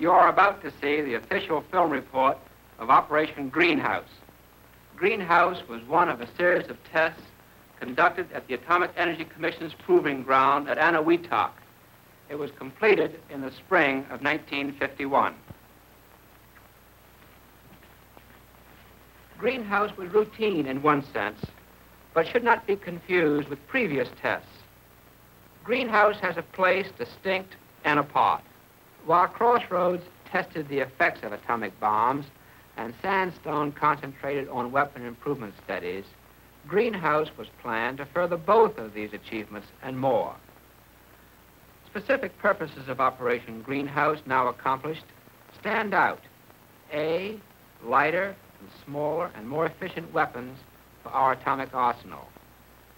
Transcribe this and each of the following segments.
You are about to see the official film report of Operation Greenhouse. Greenhouse was one of a series of tests conducted at the Atomic Energy Commission's proving ground at Eniwetok. It was completed in the spring of 1951. Greenhouse was routine in one sense, but should not be confused with previous tests. Greenhouse has a place distinct and apart. While Crossroads tested the effects of atomic bombs and Sandstone concentrated on weapon improvement studies, Greenhouse was planned to further both of these achievements and more. Specific purposes of Operation Greenhouse now accomplished stand out. A, lighter and smaller and more efficient weapons for our atomic arsenal.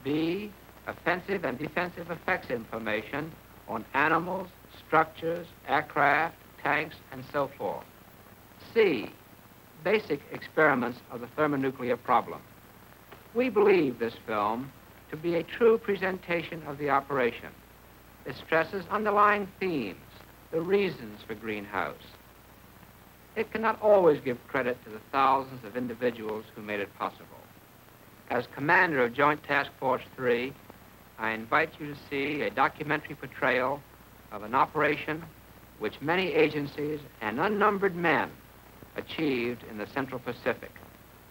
B, offensive and defensive effects information on animals, structures, aircraft, tanks, and so forth. C, basic experiments of the thermonuclear problem. We believe this film to be a true presentation of the operation. It stresses underlying themes, the reasons for Greenhouse. It cannot always give credit to the thousands of individuals who made it possible. As commander of Joint Task Force 3, I invite you to see a documentary portrayal of an operation which many agencies and unnumbered men achieved in the Central Pacific,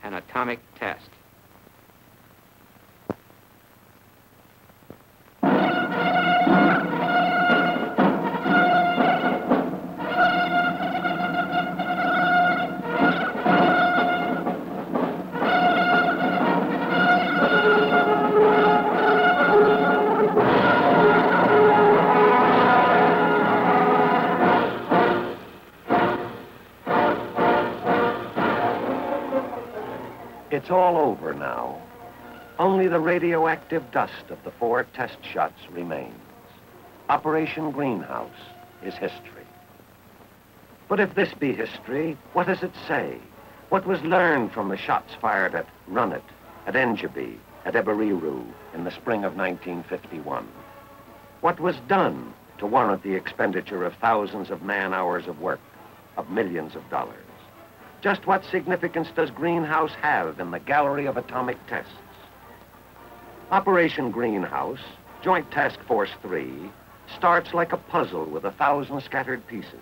an atomic test. It's all over now. Only the radioactive dust of the four test shots remains. Operation Greenhouse is history. But if this be history, what does it say? What was learned from the shots fired at Runit, at Engebi, at Eberiru in the spring of 1951? What was done to warrant the expenditure of thousands of man-hours of work, of millions of dollars? Just what significance does Greenhouse have in the gallery of atomic tests? Operation Greenhouse, Joint Task Force 3, starts like a puzzle with a thousand scattered pieces.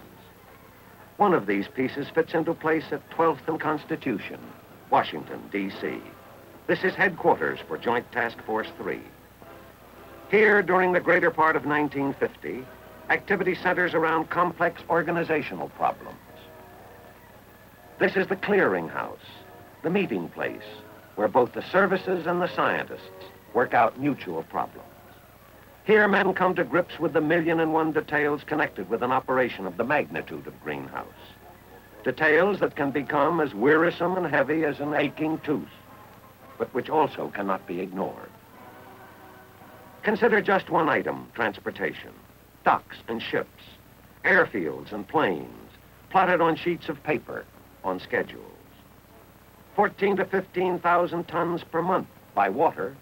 One of these pieces fits into place at 12th and Constitution, Washington, D.C. This is headquarters for Joint Task Force 3. Here, during the greater part of 1950, activity centers around complex organizational problems. This is the clearinghouse, the meeting place, where both the services and the scientists work out mutual problems. Here, men come to grips with the million and one details connected with an operation of the magnitude of Greenhouse. Details that can become as wearisome and heavy as an aching tooth, but which also cannot be ignored. Consider just one item, transportation. Docks and ships, airfields and planes, plotted on sheets of paper, on schedules. 14 to 15,000 tons per month by water,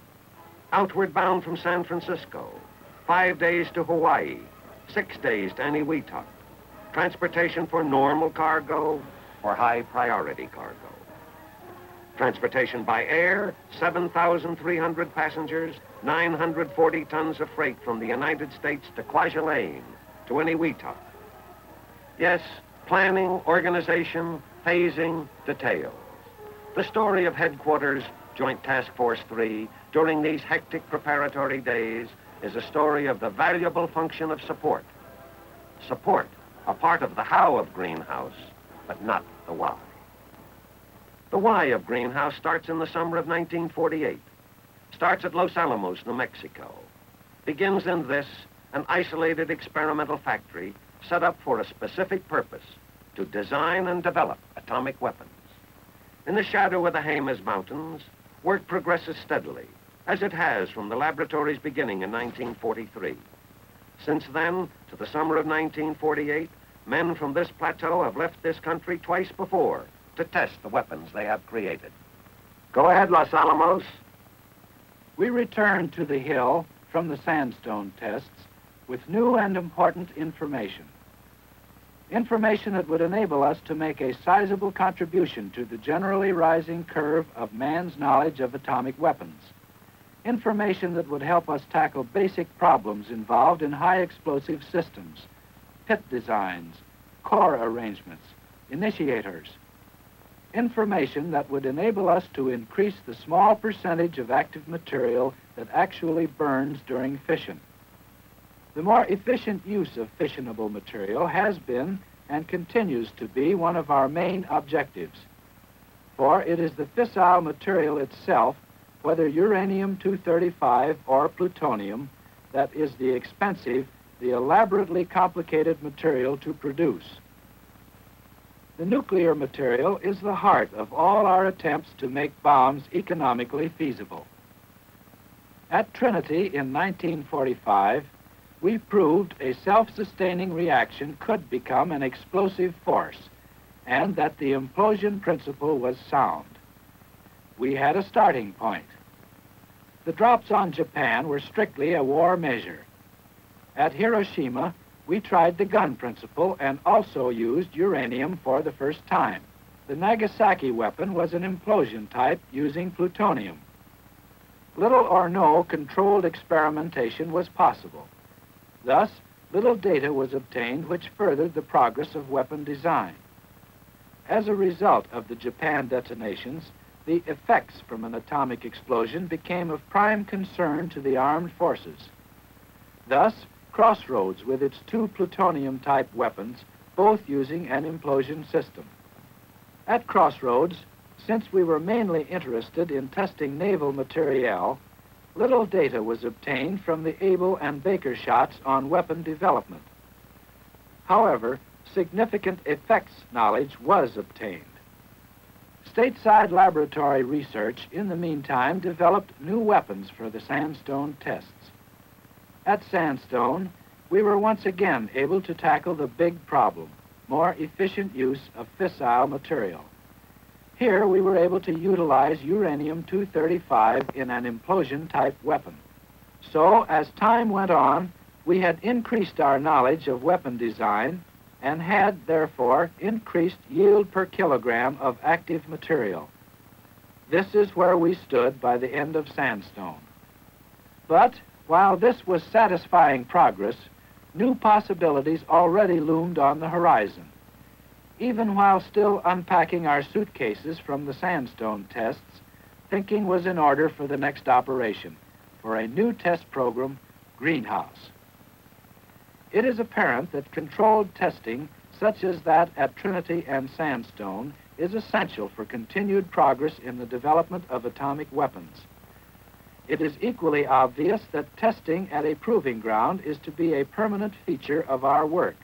outward bound from San Francisco, five days to Hawaii, six days to Eniwetok. Transportation for normal cargo or high priority cargo. Transportation by air, 7,300 passengers, 940 tons of freight from the United States to Kwajalein, to Eniwetok. Yes, planning, organization, phasing, details. The story of Headquarters Joint Task Force 3 during these hectic preparatory days is a story of the valuable function of support. Support, a part of the how of Greenhouse, but not the why. The why of Greenhouse starts in the summer of 1948. Starts at Los Alamos, New Mexico. Begins in this, an isolated experimental factory set up for a specific purpose, to design and develop atomic weapons. In the shadow of the Jemez Mountains, work progresses steadily, as it has from the laboratory's beginning in 1943. Since then, to the summer of 1948, men from this plateau have left this country twice before to test the weapons they have created. Go ahead, Los Alamos. We return to the hill from the sandstone tests with new and important information. Information that would enable us to make a sizable contribution to the generally rising curve of man's knowledge of atomic weapons. Information that would help us tackle basic problems involved in high explosive systems, pit designs, core arrangements, initiators. Information that would enable us to increase the small percentage of active material that actually burns during fission. The more efficient use of fissionable material has been and continues to be one of our main objectives. For it is the fissile material itself, whether uranium-235 or plutonium, that is the expensive, the elaborately complicated material to produce. The nuclear material is the heart of all our attempts to make bombs economically feasible. At Trinity in 1945, we proved a self-sustaining reaction could become an explosive force and that the implosion principle was sound. We had a starting point. The drops on Japan were strictly a war measure. At Hiroshima, we tried the gun principle and also used uranium for the first time. The Nagasaki weapon was an implosion type using plutonium. Little or no controlled experimentation was possible. Thus, little data was obtained which furthered the progress of weapon design. As a result of the Japan detonations, the effects from an atomic explosion became of prime concern to the armed forces. Thus, Crossroads with its two plutonium-type weapons, both using an implosion system. At Crossroads, since we were mainly interested in testing naval materiel, little data was obtained from the Able and Baker shots on weapon development. However, significant effects knowledge was obtained. Stateside laboratory research, in the meantime, developed new weapons for the sandstone tests. At Sandstone, we were once again able to tackle the big problem, more efficient use of fissile material. Here we were able to utilize uranium-235 in an implosion-type weapon. So as time went on, we had increased our knowledge of weapon design and had, therefore, increased yield per kilogram of active material. This is where we stood by the end of sandstone. But while this was satisfying progress, new possibilities already loomed on the horizon. Even while still unpacking our suitcases from the sandstone tests, thinking was in order for the next operation, for a new test program, Greenhouse. It is apparent that controlled testing, such as that at Trinity and Sandstone, is essential for continued progress in the development of atomic weapons. It is equally obvious that testing at a proving ground is to be a permanent feature of our work.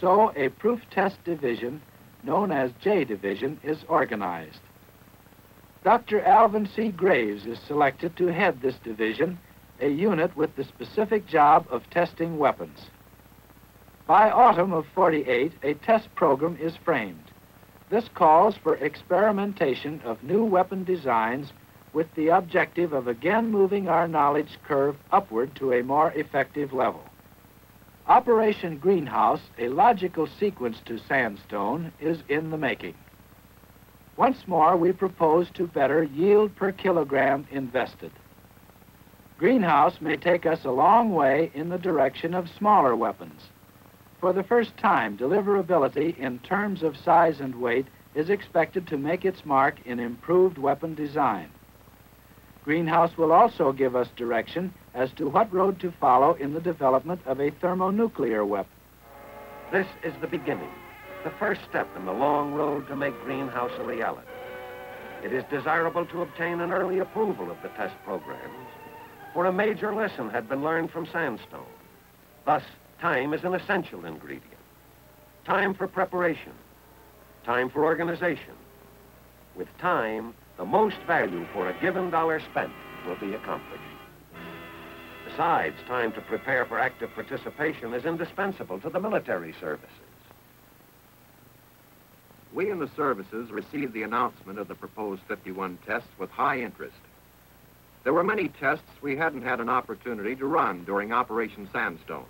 So a proof test division, known as J Division, is organized. Dr. Alvin C. Graves is selected to head this division, a unit with the specific job of testing weapons. By autumn of 48, a test program is framed. This calls for experimentation of new weapon designs with the objective of again moving our knowledge curve upward to a more effective level. Operation Greenhouse, a logical sequence to sandstone, is in the making. Once more, we propose to better yield per kilogram invested. Greenhouse may take us a long way in the direction of smaller weapons. For the first time, deliverability in terms of size and weight is expected to make its mark in improved weapon design. Greenhouse will also give us direction as to what road to follow in the development of a thermonuclear weapon. This is the beginning, the first step in the long road to make Greenhouse a reality. It is desirable to obtain an early approval of the test programs, for a major lesson had been learned from sandstone. Thus, time is an essential ingredient. Time for preparation, time for organization. With time, the most value for a given dollar spent will be accomplished. Besides, time to prepare for active participation is indispensable to the military services. We in the services received the announcement of the proposed 51 tests with high interest. There were many tests we hadn't had an opportunity to run during Operation Sandstone.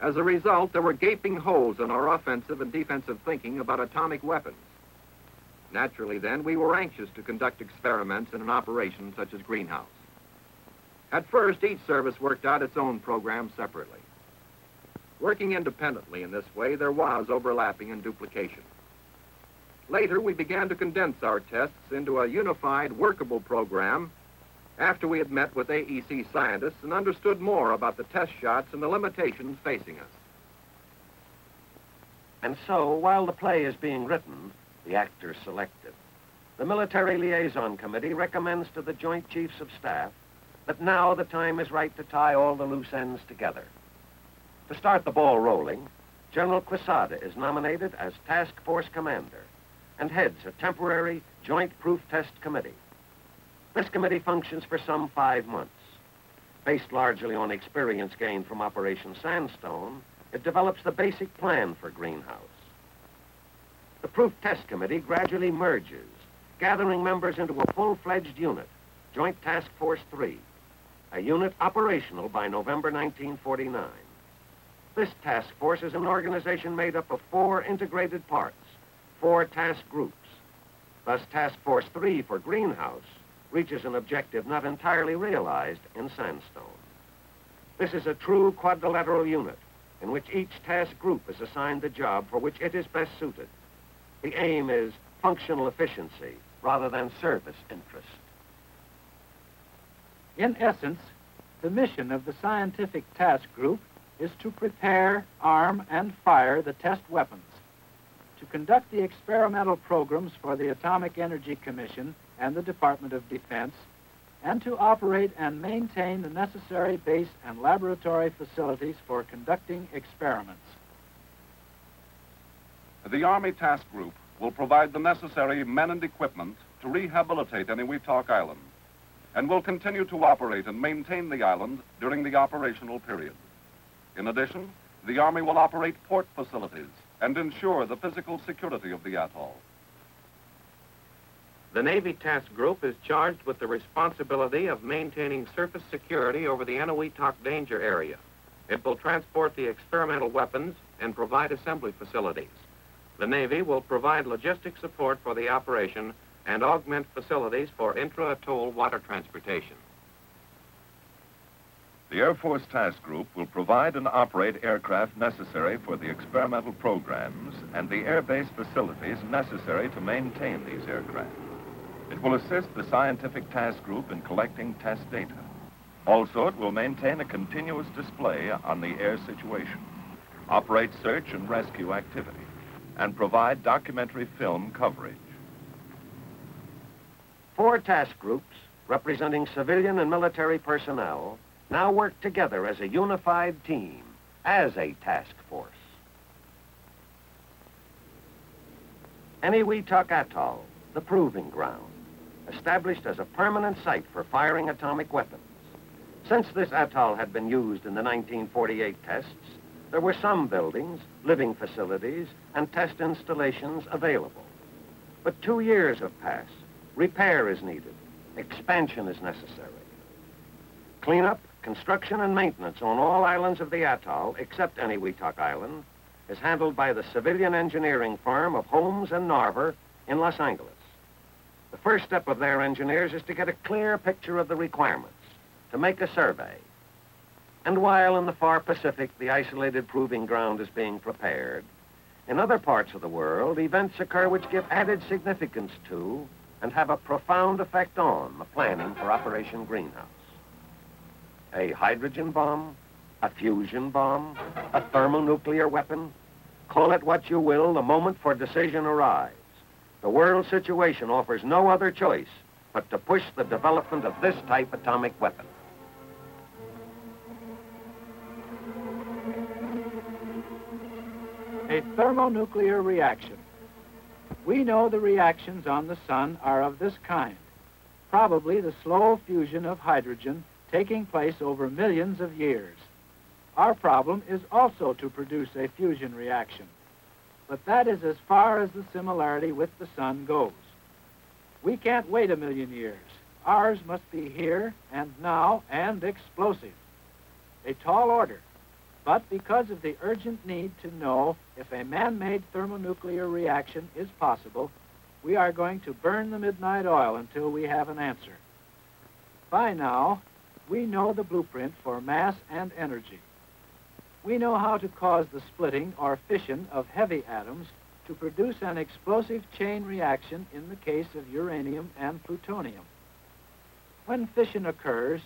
As a result, there were gaping holes in our offensive and defensive thinking about atomic weapons. Naturally, then, we were anxious to conduct experiments in an operation such as Greenhouse. At first, each service worked out its own program separately. Working independently in this way, there was overlapping and duplication. Later, we began to condense our tests into a unified, workable program after we had met with AEC scientists and understood more about the test shots and the limitations facing us. And so, while the play is being written, the actors selected, the Military Liaison Committee recommends to the Joint Chiefs of Staff that now the time is right to tie all the loose ends together. To start the ball rolling, General Quesada is nominated as Task Force Commander and heads a temporary Joint Proof Test Committee. This committee functions for some five months. Based largely on experience gained from Operation Sandstone, it develops the basic plan for Greenhouse. The Proof Test Committee gradually merges, gathering members into a full-fledged unit, Joint Task Force 3, a unit operational by November 1949. This task force is an organization made up of four integrated parts, four task groups. Thus, Task Force 3 for Greenhouse reaches an objective not entirely realized in Sandstone. This is a true quadrilateral unit in which each task group is assigned the job for which it is best suited. The aim is functional efficiency rather than service interest. In essence, the mission of the scientific task group is to prepare, arm, and fire the test weapons, to conduct the experimental programs for the Atomic Energy Commission and the Department of Defense, and to operate and maintain the necessary base and laboratory facilities for conducting experiments. The Army Task Group will provide the necessary men and equipment to rehabilitate any Eniwetok Island and will continue to operate and maintain the island during the operational period. In addition, the Army will operate port facilities and ensure the physical security of the atoll. The Navy Task Group is charged with the responsibility of maintaining surface security over the Eniwetok danger area. It will transport the experimental weapons and provide assembly facilities. The Navy will provide logistic support for the operation and augment facilities for intra-atoll water transportation. The Air Force Task Group will provide and operate aircraft necessary for the experimental programs and the airbase facilities necessary to maintain these aircraft. It will assist the Scientific Task Group in collecting test data. Also, it will maintain a continuous display on the air situation, operate search and rescue activity, and provide documentary film coverage. Four task groups, representing civilian and military personnel, now work together as a unified team, as a task force. Eniwetok Atoll, the proving ground, established as a permanent site for firing atomic weapons. Since this atoll had been used in the 1948 tests, there were some buildings, living facilities, and test installations available. But two years have passed. Repair is needed. Expansion is necessary. Cleanup, construction, and maintenance on all islands of the atoll, except Eniwetok Island, is handled by the civilian engineering firm of Holmes and Narver in Los Angeles. The first step of their engineers is to get a clear picture of the requirements, to make a survey. And while in the far Pacific the isolated proving ground is being prepared, in other parts of the world, events occur which give added significance to and have a profound effect on the planning for Operation Greenhouse. A hydrogen bomb, a fusion bomb, a thermonuclear weapon, call it what you will, the moment for decision arrives. The world situation offers no other choice but to push the development of this type atomic weapon. A thermonuclear reaction. We know the reactions on the sun are of this kind. Probably the slow fusion of hydrogen taking place over millions of years. Our problem is also to produce a fusion reaction. But that is as far as the similarity with the sun goes. We can't wait a million years. Ours must be here and now and explosive. A tall order. But because of the urgent need to know if a man-made thermonuclear reaction is possible, we are going to burn the midnight oil until we have an answer. By now, we know the blueprint for mass and energy. We know how to cause the splitting or fission of heavy atoms to produce an explosive chain reaction in the case of uranium and plutonium. When fission occurs,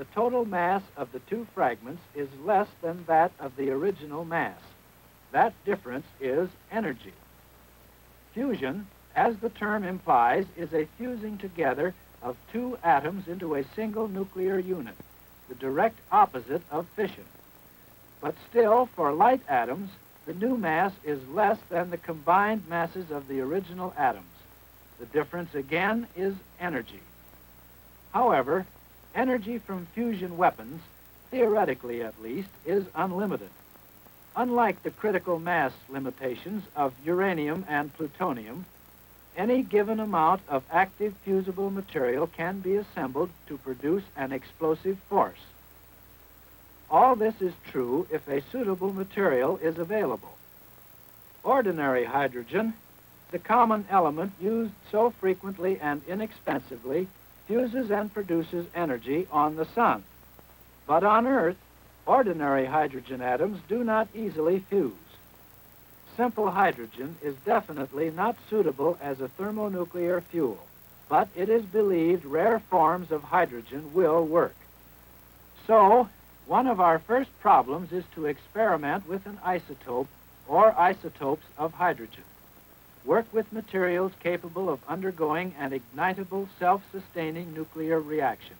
the total mass of the two fragments is less than that of the original mass. That difference is energy. Fusion, as the term implies, is a fusing together of two atoms into a single nuclear unit, the direct opposite of fission. But still, for light atoms, the new mass is less than the combined masses of the original atoms. The difference again is energy. However, energy from fusion weapons, theoretically at least, is unlimited. Unlike the critical mass limitations of uranium and plutonium, any given amount of active fusible material can be assembled to produce an explosive force. All this is true if a suitable material is available. Ordinary hydrogen, the common element used so frequently and inexpensively, fuses and produces energy on the sun. But on Earth, ordinary hydrogen atoms do not easily fuse. Simple hydrogen is definitely not suitable as a thermonuclear fuel, but it is believed rare forms of hydrogen will work. So, one of our first problems is to experiment with an isotope or isotopes of hydrogen. Work with materials capable of undergoing an ignitable self-sustaining nuclear reaction.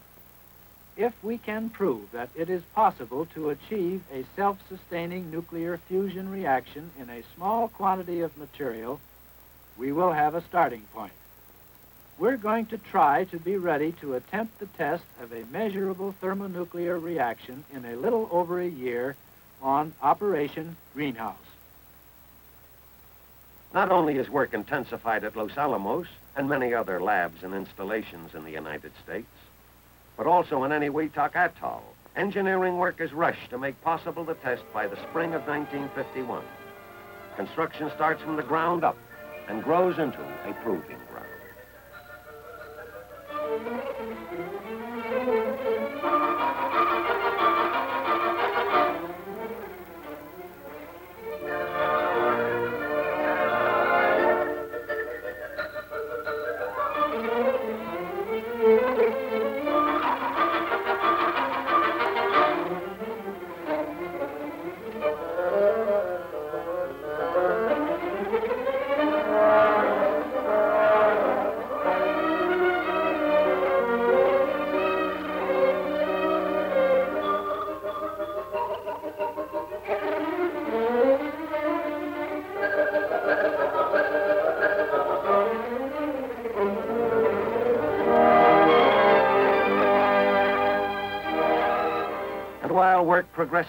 If we can prove that it is possible to achieve a self-sustaining nuclear fusion reaction in a small quantity of material, we will have a starting point we're going to try to be ready to attempt the test of a measurable thermonuclear reaction in a little over a year on Operation Greenhouse. Not only is work intensified at Los Alamos and many other labs and installations in the United States, but also in Eniwetok Atoll, engineering work is rushed to make possible the test by the spring of 1951. Construction starts from the ground up and grows into a proving ground.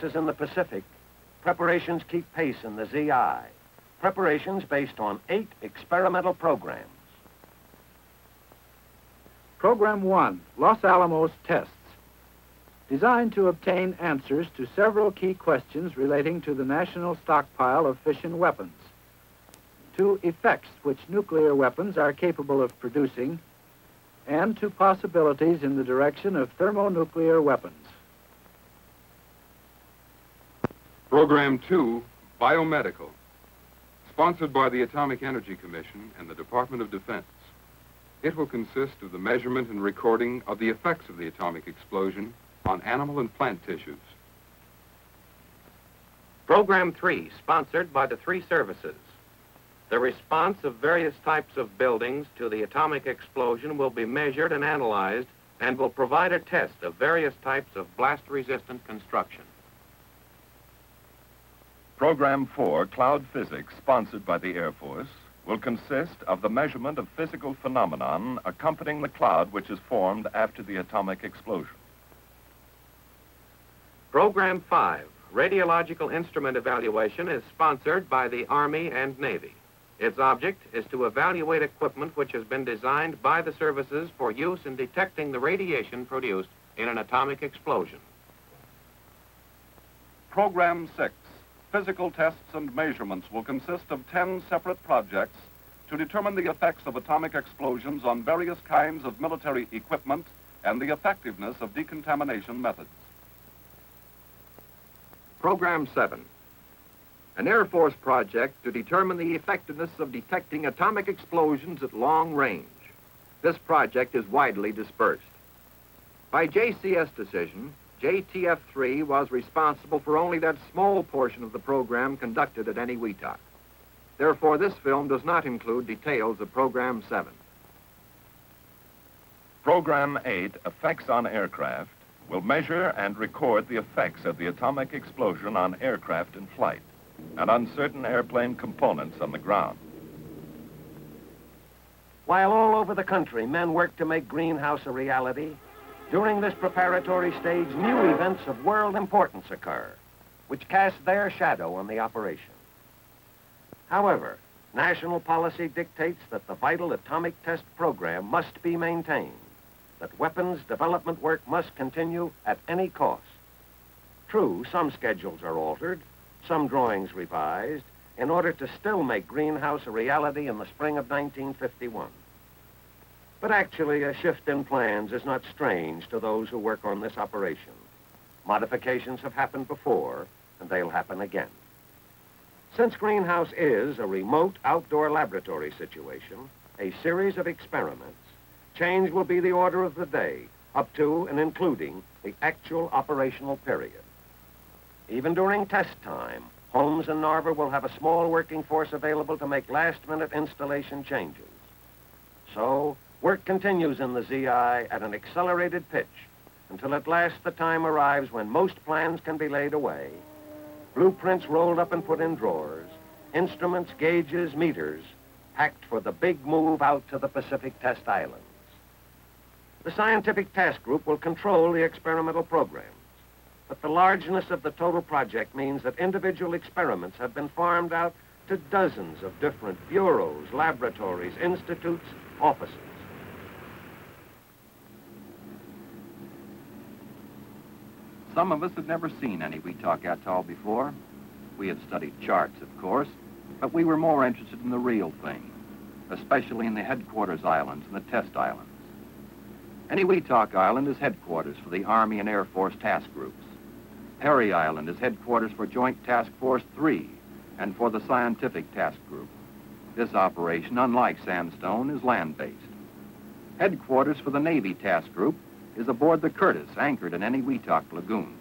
Progresses in the Pacific, preparations keep pace in the ZI. Preparations based on eight experimental programs. Program 1, Los Alamos Tests. Designed to obtain answers to several key questions relating to the national stockpile of fission weapons, to effects which nuclear weapons are capable of producing, and to possibilities in the direction of thermonuclear weapons. Program 2, Biomedical, sponsored by the Atomic Energy Commission and the Department of Defense. It will consist of the measurement and recording of the effects of the atomic explosion on animal and plant tissues. Program 3, sponsored by the three services. The response of various types of buildings to the atomic explosion will be measured and analyzed and will provide a test of various types of blast-resistant construction. Program 4, Cloud Physics, sponsored by the Air Force, will consist of the measurement of physical phenomenon accompanying the cloud which is formed after the atomic explosion. Program 5, Radiological Instrument Evaluation, is sponsored by the Army and Navy. Its object is to evaluate equipment which has been designed by the services for use in detecting the radiation produced in an atomic explosion. Program 6, Physical Tests and Measurements, will consist of 10 separate projects to determine the effects of atomic explosions on various kinds of military equipment and the effectiveness of decontamination methods. Program 7, an Air Force project to determine the effectiveness of detecting atomic explosions at long range. This project is widely dispersed. By JCS decision, JTF-3 was responsible for only that small portion of the program conducted at Eniwetok. Therefore, this film does not include details of Program 7. Program 8, Effects on Aircraft, will measure and record the effects of the atomic explosion on aircraft in flight and on certain airplane components on the ground. While all over the country men work to make greenhouse a reality, during this preparatory stage, new events of world importance occur, which cast their shadow on the operation. However, national policy dictates that the vital atomic test program must be maintained, that weapons development work must continue at any cost. True, some schedules are altered, some drawings revised, in order to still make greenhouse a reality in the spring of 1951. But actually, a shift in plans is not strange to those who work on this operation. Modifications have happened before, and they'll happen again. Since Greenhouse is a remote outdoor laboratory situation, a series of experiments, change will be the order of the day, up to and including the actual operational period. Even during test time, Holmes and Narver will have a small working force available to make last-minute installation changes. So, work continues in the ZI at an accelerated pitch until at last the time arrives when most plans can be laid away Blueprints rolled up and put in drawers. Instruments, gauges, meters, packed for the big move out to the Pacific Test Islands. The Scientific Task Group will control the experimental programs. But the largeness of the total project means that individual experiments have been farmed out to dozens of different bureaus, laboratories, institutes, offices. Some of us had never seen any Eniwetok Atoll before. We had studied charts, of course, but we were more interested in the real thing, especially in the headquarters islands and the test islands. Eniwetok Island is headquarters for the Army and Air Force task groups. Parry Island is headquarters for Joint Task Force 3 and for the Scientific Task Group. This operation, unlike Sandstone, is land-based. Headquarters for the Navy Task Group is aboard the Curtiss, anchored in any Eniwetok Lagoon.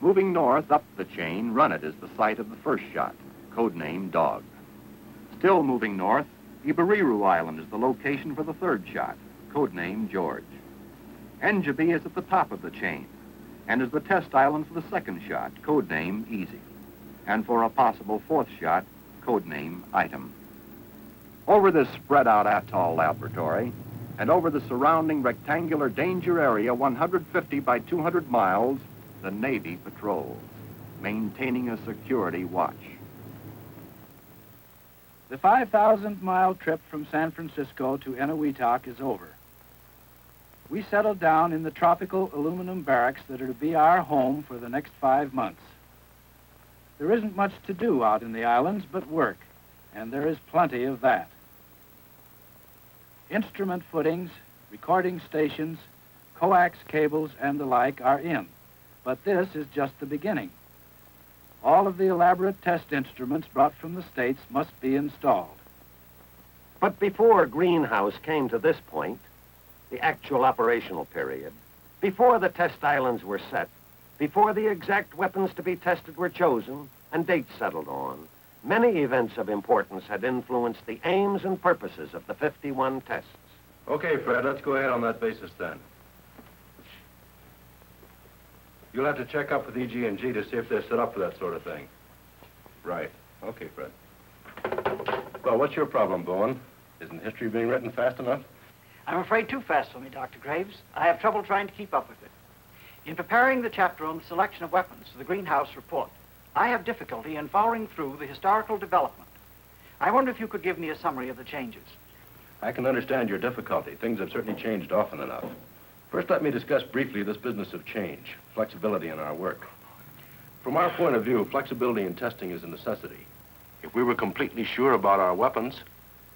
Moving north up the chain, Runit is the site of the first shot, codename Dog. Still moving north, Eberiru Island is the location for the third shot, codename George. Engebi is at the top of the chain and is the test island for the second shot, codename Easy, and for a possible fourth shot, codename Item. Over this spread out atoll laboratory, and over the surrounding rectangular danger area 150 by 200 miles, the Navy patrols, maintaining a security watch. The 5,000 mile trip from San Francisco to Eniwetok is over. We settled down in the tropical aluminum barracks that are to be our home for the next five months. There isn't much to do out in the islands but work, and there is plenty of that. Instrument footings, recording stations, coax cables, and the like are in. But this is just the beginning. All of the elaborate test instruments brought from the States must be installed. But before Greenhouse came to this point, the actual operational period, before the test islands were set, before the exact weapons to be tested were chosen and dates settled on, Many events of importance had influenced the aims and purposes of the 51 tests. Okay, Fred, let's go ahead on that basis then. You'll have to check up with EG&G to see if they're set up for that sort of thing. Right. Okay, Fred. Well, what's your problem, Bowen? Isn't history being written fast enough? I'm afraid too fast for me, Dr. Graves. I have trouble trying to keep up with it. In preparing the chapter on the selection of weapons for the greenhouse report, I have difficulty in following through the historical development. I wonder if you could give me a summary of the changes. I can understand your difficulty. Things have certainly changed often enough. First, let me discuss briefly this business of change, flexibility in our work. From our point of view, flexibility in testing is a necessity. If we were completely sure about our weapons,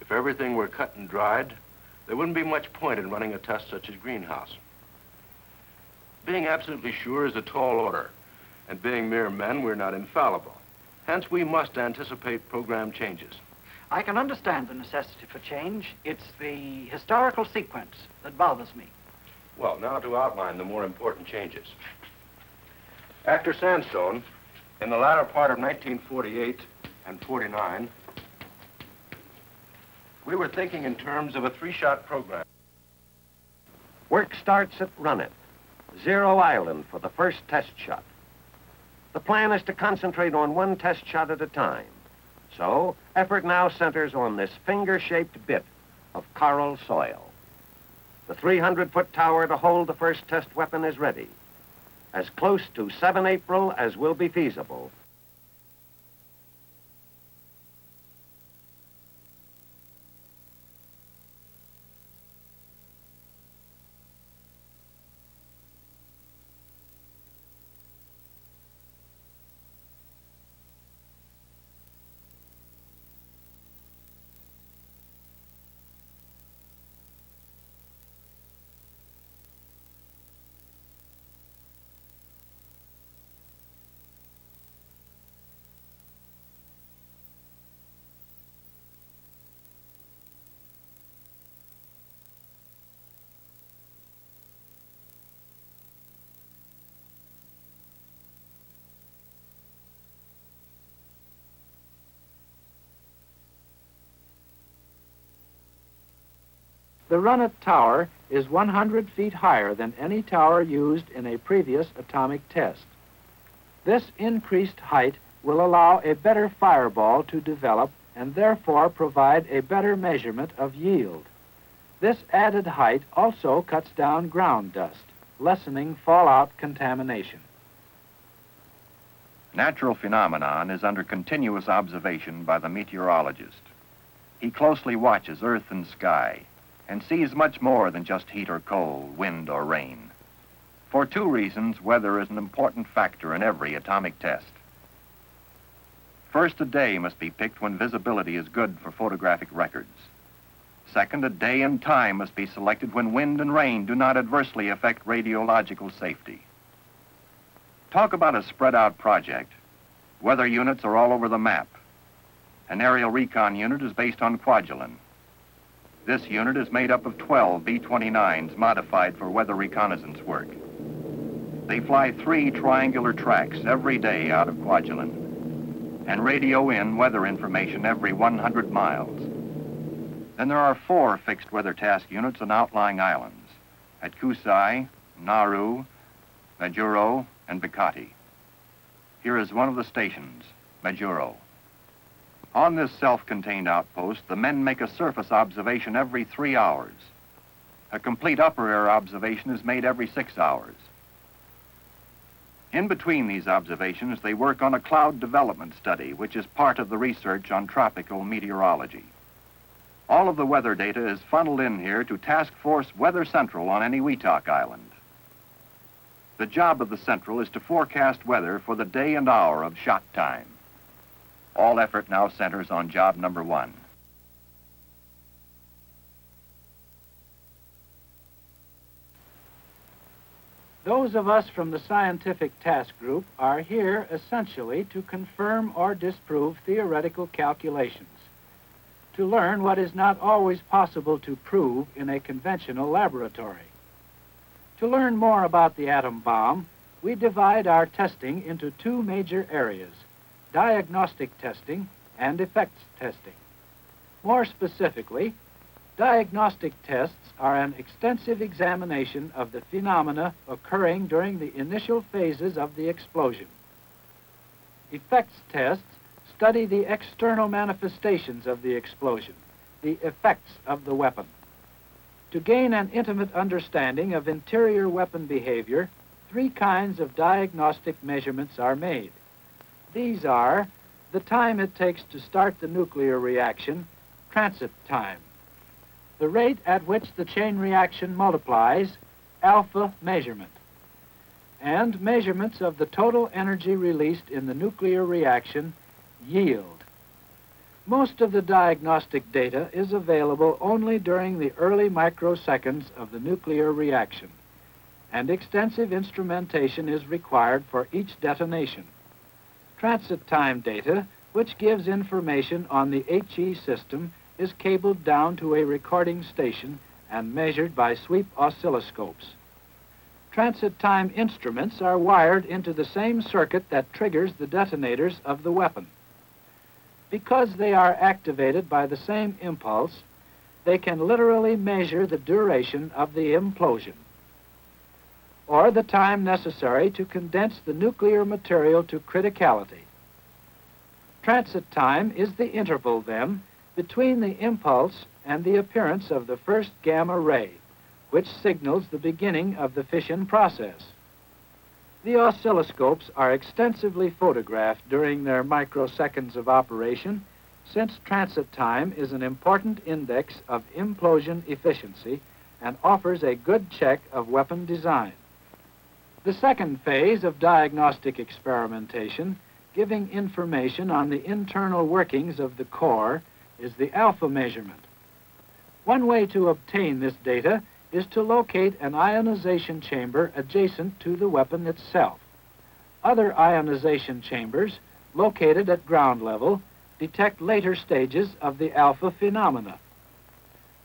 if everything were cut and dried, there wouldn't be much point in running a test such as Greenhouse. Being absolutely sure is a tall order, and being mere men, we're not infallible. Hence, we must anticipate program changes. I can understand the necessity for change. It's the historical sequence that bothers me. Well, now to outline the more important changes. After Sandstone, in the latter part of 1948 and 49, we were thinking in terms of a three-shot program. Work starts at Runit, Zero Island for the first test shot. The plan is to concentrate on one test shot at a time. So, effort now centers on this finger-shaped bit of coral soil. The 300-foot tower to hold the first test weapon is ready. As close to 7 April as will be feasible. The Runit Tower is 100 feet higher than any tower used in a previous atomic test. This increased height will allow a better fireball to develop and therefore provide a better measurement of yield. This added height also cuts down ground dust, lessening fallout contamination. Natural phenomenon is under continuous observation by the meteorologist. He closely watches earth and sky and sees much more than just heat or cold, wind or rain. For two reasons, weather is an important factor in every atomic test. First, a day must be picked when visibility is good for photographic records. Second, a day and time must be selected when wind and rain do not adversely affect radiological safety. Talk about a spread out project. Weather units are all over the map. An aerial recon unit is based on Kwajalein. This unit is made up of 12 B-29s modified for weather reconnaissance work. They fly three triangular tracks every day out of Kwajalein and radio in weather information every 100 miles. Then there are four fixed weather task units on outlying islands at Kusaie, Nauru, Majuro, and Bikati. Here is one of the stations, Majuro. On this self-contained outpost, the men make a surface observation every three hours. A complete upper air observation is made every six hours. In between these observations, they work on a cloud development study, which is part of the research on tropical meteorology. All of the weather data is funneled in here to Task Force Weather Central on any Eniwetok Island. The job of the Central is to forecast weather for the day and hour of shot time. All effort now centers on job number one. Those of us from the scientific task group are here essentially to confirm or disprove theoretical calculations, to learn what is not always possible to prove in a conventional laboratory. To learn more about the atom bomb, we divide our testing into two major areas diagnostic testing and effects testing. More specifically, diagnostic tests are an extensive examination of the phenomena occurring during the initial phases of the explosion. Effects tests study the external manifestations of the explosion, the effects of the weapon. To gain an intimate understanding of interior weapon behavior, three kinds of diagnostic measurements are made. These are the time it takes to start the nuclear reaction, transit time, the rate at which the chain reaction multiplies, alpha measurement, and measurements of the total energy released in the nuclear reaction, yield. Most of the diagnostic data is available only during the early microseconds of the nuclear reaction, and extensive instrumentation is required for each detonation. Transit time data, which gives information on the HE system, is cabled down to a recording station and measured by sweep oscilloscopes. Transit time instruments are wired into the same circuit that triggers the detonators of the weapon. Because they are activated by the same impulse, they can literally measure the duration of the implosion, or the time necessary to condense the nuclear material to criticality. Transit time is the interval, then, between the impulse and the appearance of the first gamma ray, which signals the beginning of the fission process. The oscilloscopes are extensively photographed during their microseconds of operation since transit time is an important index of implosion efficiency and offers a good check of weapon design. The second phase of diagnostic experimentation, giving information on the internal workings of the core, is the alpha measurement. One way to obtain this data is to locate an ionization chamber adjacent to the weapon itself. Other ionization chambers, located at ground level, detect later stages of the alpha phenomena.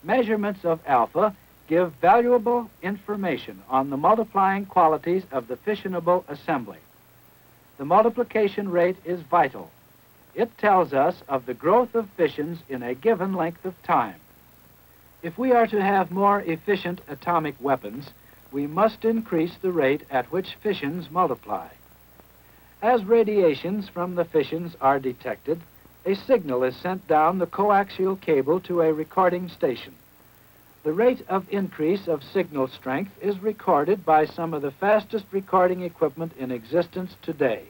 Measurements of alpha give valuable information on the multiplying qualities of the fissionable assembly. The multiplication rate is vital. It tells us of the growth of fissions in a given length of time. If we are to have more efficient atomic weapons, we must increase the rate at which fissions multiply. As radiations from the fissions are detected, a signal is sent down the coaxial cable to a recording station. The rate of increase of signal strength is recorded by some of the fastest recording equipment in existence today.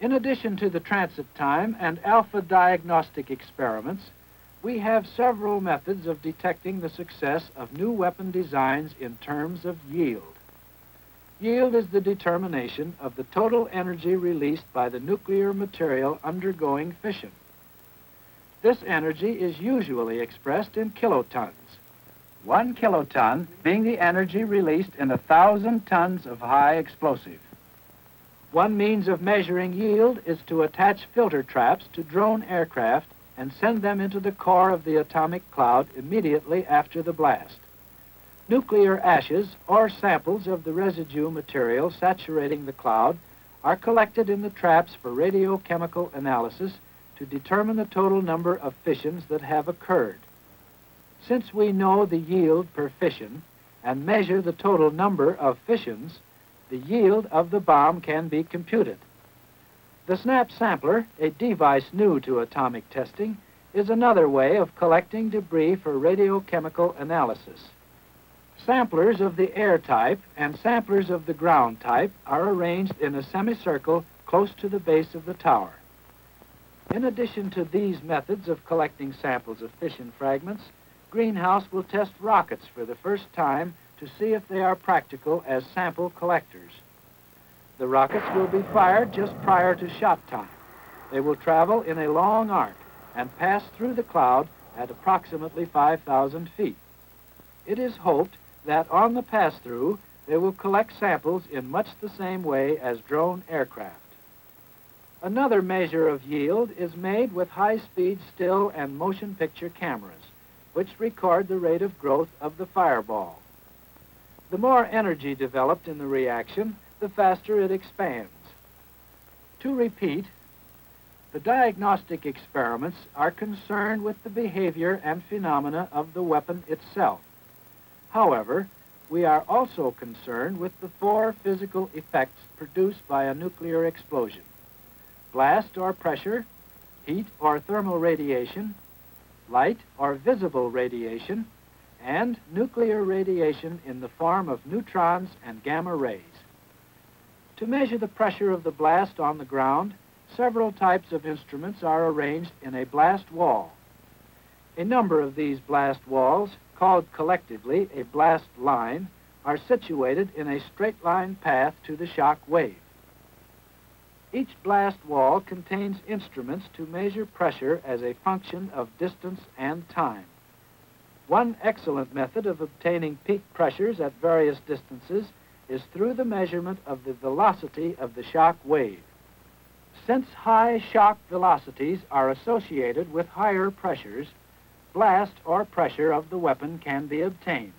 In addition to the transit time and alpha diagnostic experiments, we have several methods of detecting the success of new weapon designs in terms of yield. Yield is the determination of the total energy released by the nuclear material undergoing fission. This energy is usually expressed in kilotons. One kiloton being the energy released in a thousand tons of high explosive. One means of measuring yield is to attach filter traps to drone aircraft and send them into the core of the atomic cloud immediately after the blast. Nuclear ashes or samples of the residue material saturating the cloud are collected in the traps for radiochemical analysis to determine the total number of fissions that have occurred. Since we know the yield per fission and measure the total number of fissions, the yield of the bomb can be computed. The SNAP sampler, a device new to atomic testing, is another way of collecting debris for radiochemical analysis. Samplers of the air type and samplers of the ground type are arranged in a semicircle close to the base of the tower. In addition to these methods of collecting samples of fission fragments, Greenhouse will test rockets for the first time to see if they are practical as sample collectors. The rockets will be fired just prior to shot time. They will travel in a long arc and pass through the cloud at approximately 5,000 feet. It is hoped that on the pass-through, they will collect samples in much the same way as drone aircraft. Another measure of yield is made with high-speed still and motion picture cameras, which record the rate of growth of the fireball. The more energy developed in the reaction, the faster it expands. To repeat, the diagnostic experiments are concerned with the behavior and phenomena of the weapon itself. However, we are also concerned with the four physical effects produced by a nuclear explosion. Blast or pressure, heat or thermal radiation, light or visible radiation, and nuclear radiation in the form of neutrons and gamma rays. To measure the pressure of the blast on the ground, several types of instruments are arranged in a blast wall. A number of these blast walls, called collectively a blast line, are situated in a straight line path to the shock wave. Each blast wall contains instruments to measure pressure as a function of distance and time. One excellent method of obtaining peak pressures at various distances is through the measurement of the velocity of the shock wave. Since high shock velocities are associated with higher pressures, blast or pressure of the weapon can be obtained.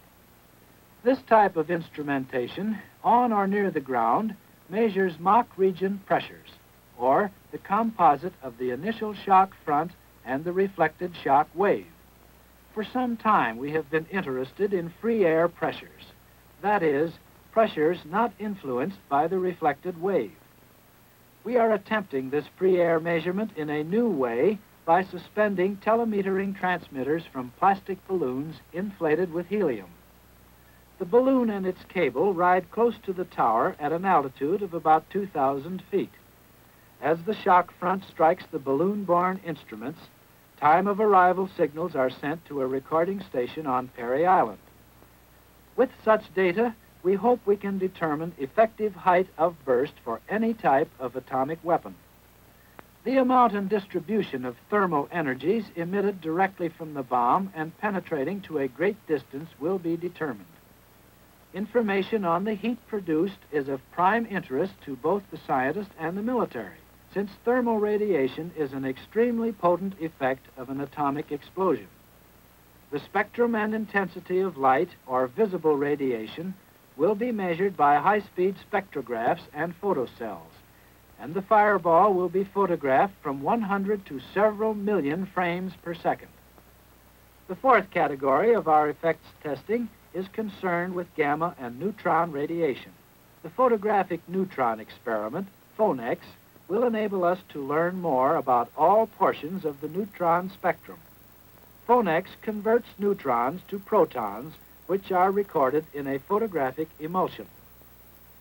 This type of instrumentation, on or near the ground, measures Mach region pressures, or the composite of the initial shock front and the reflected shock wave. For some time, we have been interested in free air pressures, that is, pressures not influenced by the reflected wave. We are attempting this free air measurement in a new way by suspending telemetering transmitters from plastic balloons inflated with helium. The balloon and its cable ride close to the tower at an altitude of about 2,000 feet. As the shock front strikes the balloon-borne instruments, time of arrival signals are sent to a recording station on Parry Island. With such data, we hope we can determine effective height of burst for any type of atomic weapon. The amount and distribution of thermal energies emitted directly from the bomb and penetrating to a great distance will be determined. Information on the heat produced is of prime interest to both the scientist and the military, since thermal radiation is an extremely potent effect of an atomic explosion. The spectrum and intensity of light, or visible radiation, will be measured by high-speed spectrographs and photocells, and the fireball will be photographed from 100 to several million frames per second. The fourth category of our effects testing is concerned with gamma and neutron radiation. The photographic neutron experiment, PHONEX, will enable us to learn more about all portions of the neutron spectrum. PHONEX converts neutrons to protons which are recorded in a photographic emulsion.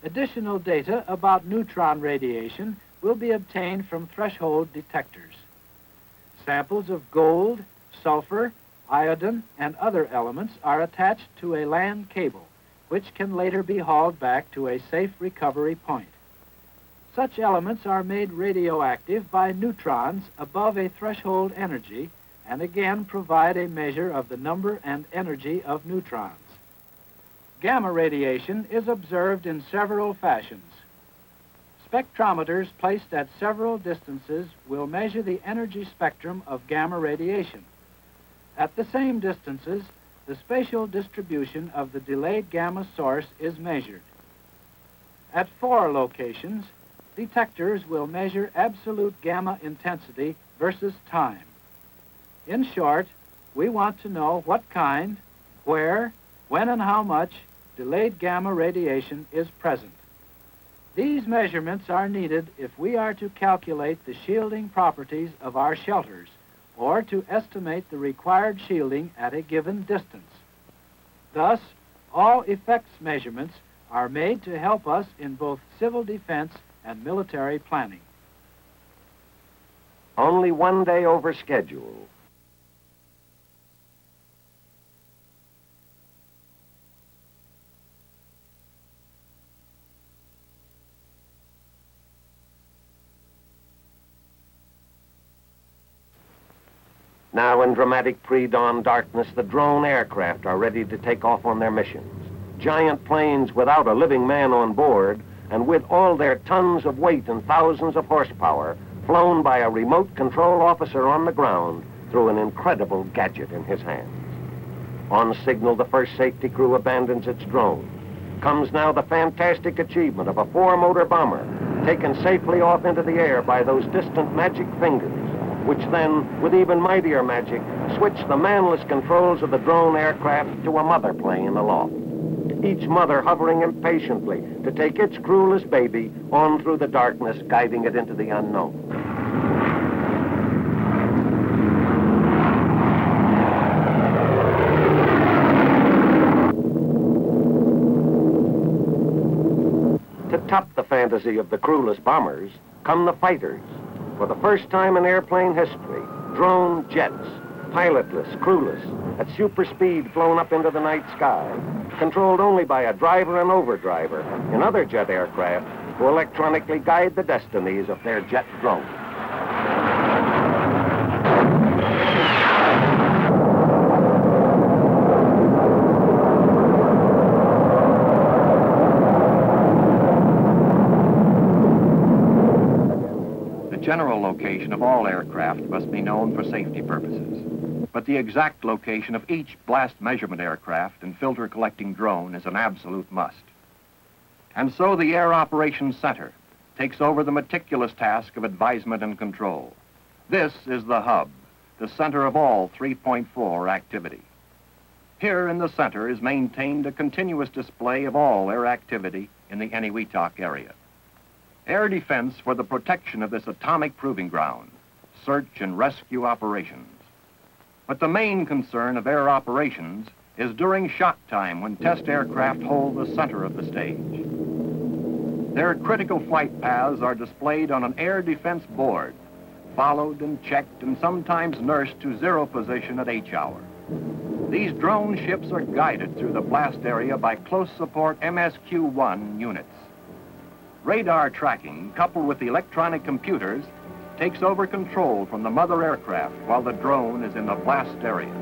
Additional data about neutron radiation will be obtained from threshold detectors. Samples of gold, sulfur, iodine, and other elements are attached to a land cable, which can later be hauled back to a safe recovery point. Such elements are made radioactive by neutrons above a threshold energy and again provide a measure of the number and energy of neutrons. Gamma radiation is observed in several fashions. Spectrometers placed at several distances will measure the energy spectrum of gamma radiation. At the same distances, the spatial distribution of the delayed gamma source is measured. At four locations, detectors will measure absolute gamma intensity versus time. In short, we want to know what kind, where, when and how much delayed gamma radiation is present. These measurements are needed if we are to calculate the shielding properties of our shelters or to estimate the required shielding at a given distance. Thus, all effects measurements are made to help us in both civil defense and military planning. Only one day over schedule, Now, in dramatic pre-dawn darkness, the drone aircraft are ready to take off on their missions. Giant planes without a living man on board, and with all their tons of weight and thousands of horsepower, flown by a remote control officer on the ground through an incredible gadget in his hands. On signal, the first safety crew abandons its drone. Comes now the fantastic achievement of a four-motor bomber taken safely off into the air by those distant magic fingers which then, with even mightier magic, switched the manless controls of the drone aircraft to a mother plane aloft. Each mother hovering impatiently to take its crewless baby on through the darkness, guiding it into the unknown. To top the fantasy of the crewless bombers come the fighters, for the first time in airplane history, drone jets, pilotless, crewless, at super speed flown up into the night sky, controlled only by a driver and overdriver in other jet aircraft who electronically guide the destinies of their jet drones. general location of all aircraft must be known for safety purposes. But the exact location of each blast measurement aircraft and filter collecting drone is an absolute must. And so the Air Operations Center takes over the meticulous task of advisement and control. This is the hub, the center of all 3.4 activity. Here in the center is maintained a continuous display of all air activity in the Eniwetok area air defense for the protection of this atomic proving ground, search and rescue operations. But the main concern of air operations is during shot time when test aircraft hold the center of the stage. Their critical flight paths are displayed on an air defense board, followed and checked and sometimes nursed to zero position at H hour. These drone ships are guided through the blast area by close support MSQ-1 units. Radar tracking, coupled with the electronic computers, takes over control from the mother aircraft while the drone is in the blast area.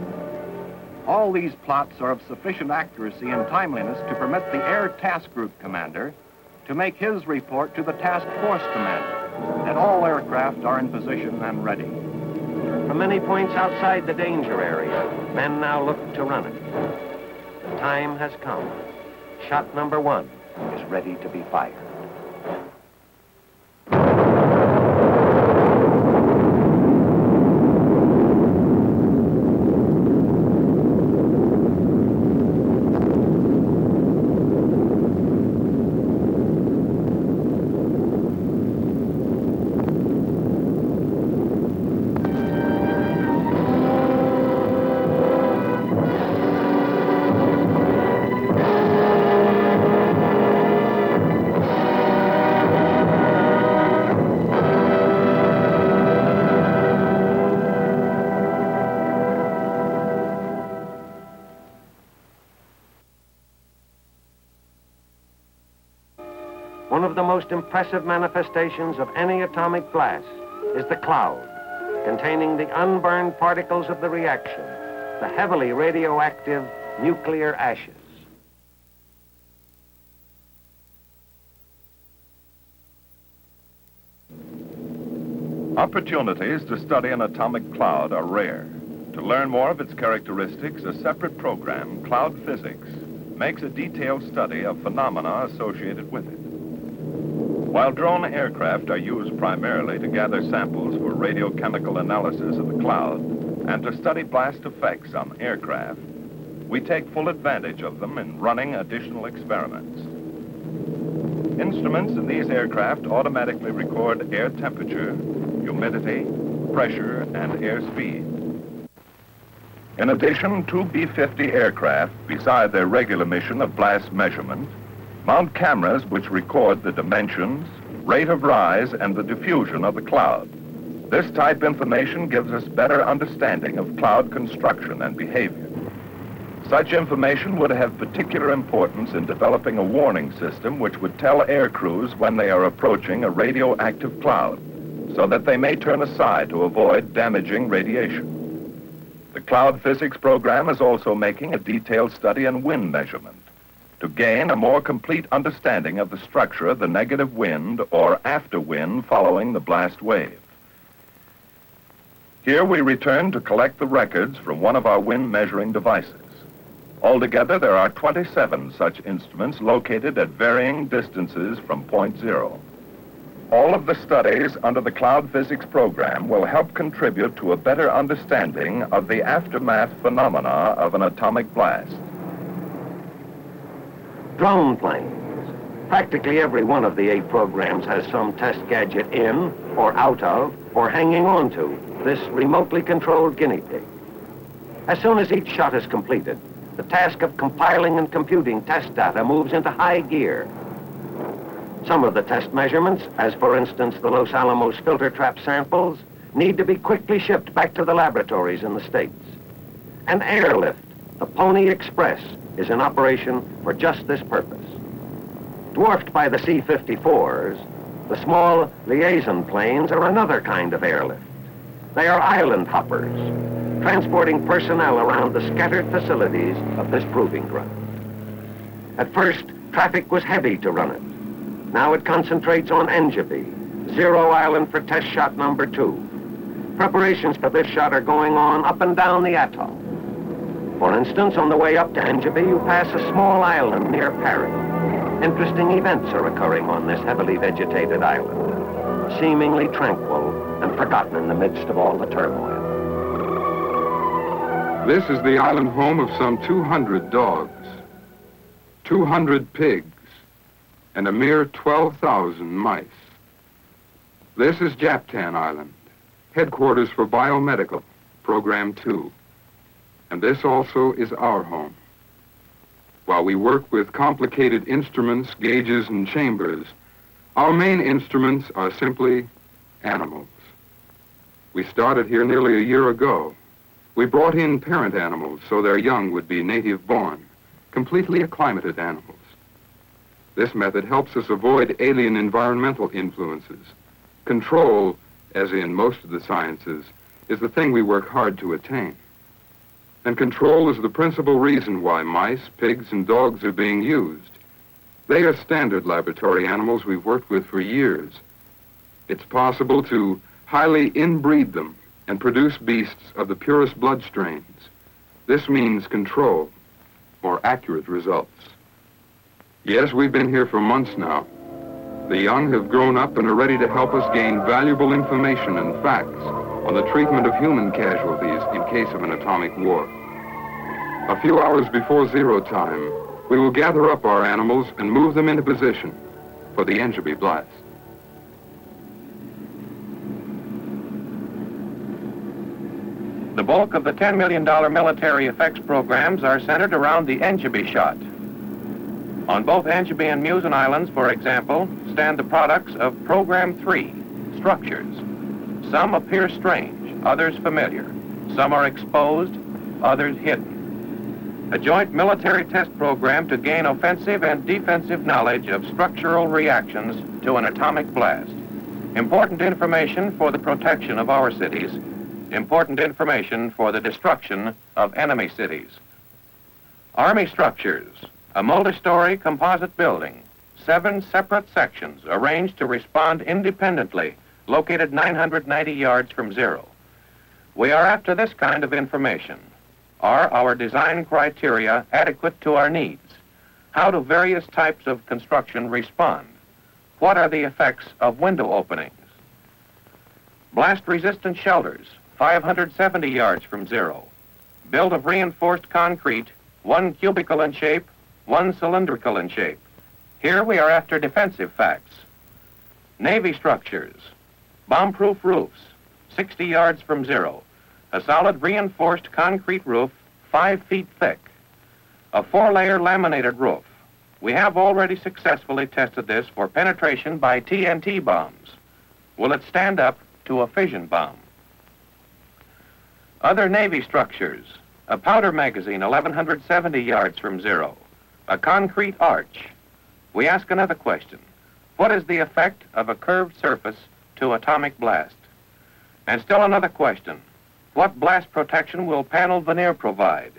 All these plots are of sufficient accuracy and timeliness to permit the Air Task Group commander to make his report to the Task Force commander that all aircraft are in position and ready. From many points outside the danger area, men now look to Runit. The time has come. Shot number one is ready to be fired. Of the most impressive manifestations of any atomic blast is the cloud, containing the unburned particles of the reaction, the heavily radioactive nuclear ashes. Opportunities to study an atomic cloud are rare. To learn more of its characteristics, a separate program, Cloud Physics, makes a detailed study of phenomena associated with it. While drone aircraft are used primarily to gather samples for radiochemical analysis of the cloud and to study blast effects on aircraft, we take full advantage of them in running additional experiments. Instruments in these aircraft automatically record air temperature, humidity, pressure, and airspeed. In addition, two B-50 aircraft, beside their regular mission of blast measurement, mount cameras which record the dimensions, rate of rise, and the diffusion of the cloud. This type information gives us better understanding of cloud construction and behavior. Such information would have particular importance in developing a warning system which would tell air crews when they are approaching a radioactive cloud so that they may turn aside to avoid damaging radiation. The cloud physics program is also making a detailed study in wind measurement to gain a more complete understanding of the structure of the negative wind or after wind following the blast wave. Here we return to collect the records from one of our wind measuring devices. Altogether, there are 27 such instruments located at varying distances from point zero. All of the studies under the cloud physics program will help contribute to a better understanding of the aftermath phenomena of an atomic blast drone planes. Practically every one of the eight programs has some test gadget in, or out of, or hanging on to this remotely controlled guinea pig. As soon as each shot is completed, the task of compiling and computing test data moves into high gear. Some of the test measurements, as for instance the Los Alamos filter trap samples, need to be quickly shipped back to the laboratories in the States. An airlift, the Pony Express, is in operation for just this purpose. Dwarfed by the C-54s, the small liaison planes are another kind of airlift. They are island hoppers, transporting personnel around the scattered facilities of this proving ground. At first, traffic was heavy to Runit. Now it concentrates on Engebi, Zero Island for test shot number two. Preparations for this shot are going on up and down the atoll. For instance, on the way up to Engebi, you pass a small island near Parry. Interesting events are occurring on this heavily vegetated island, seemingly tranquil and forgotten in the midst of all the turmoil. This is the island home of some 200 dogs, 200 pigs, and a mere 12,000 mice. This is Japtan Island, headquarters for Biomedical, Program 2. And this also is our home. While we work with complicated instruments, gauges, and chambers, our main instruments are simply animals. We started here nearly a year ago. We brought in parent animals so their young would be native born, completely acclimated animals. This method helps us avoid alien environmental influences. Control, as in most of the sciences, is the thing we work hard to attain. And control is the principal reason why mice, pigs, and dogs are being used. They are standard laboratory animals we've worked with for years. It's possible to highly inbreed them and produce beasts of the purest blood strains. This means control, more accurate results. Yes, we've been here for months now. The young have grown up and are ready to help us gain valuable information and facts on the treatment of human casualties in case of an atomic war. A few hours before zero time, we will gather up our animals and move them into position for the Engebi blast. The bulk of the $10 million military effects programs are centered around the Engebi shot. On both Engebi and Musen Islands, for example, stand the products of Program 3, structures. Some appear strange, others familiar. Some are exposed, others hidden. A joint military test program to gain offensive and defensive knowledge of structural reactions to an atomic blast. Important information for the protection of our cities important information for the destruction of enemy cities. Army structures, a multi-story composite building, seven separate sections arranged to respond independently, located 990 yards from zero. We are after this kind of information. Are our design criteria adequate to our needs? How do various types of construction respond? What are the effects of window openings? Blast-resistant shelters, 570 yards from zero. Built of reinforced concrete, one cubical in shape, one cylindrical in shape. Here we are after defensive facts. Navy structures, bomb-proof roofs, 60 yards from zero. A solid reinforced concrete roof, five feet thick. A four-layer laminated roof. We have already successfully tested this for penetration by TNT bombs. Will it stand up to a fission bomb? Other Navy structures, a powder magazine 1,170 yards from zero, a concrete arch. We ask another question. What is the effect of a curved surface to atomic blast? And still another question. What blast protection will panel veneer provide?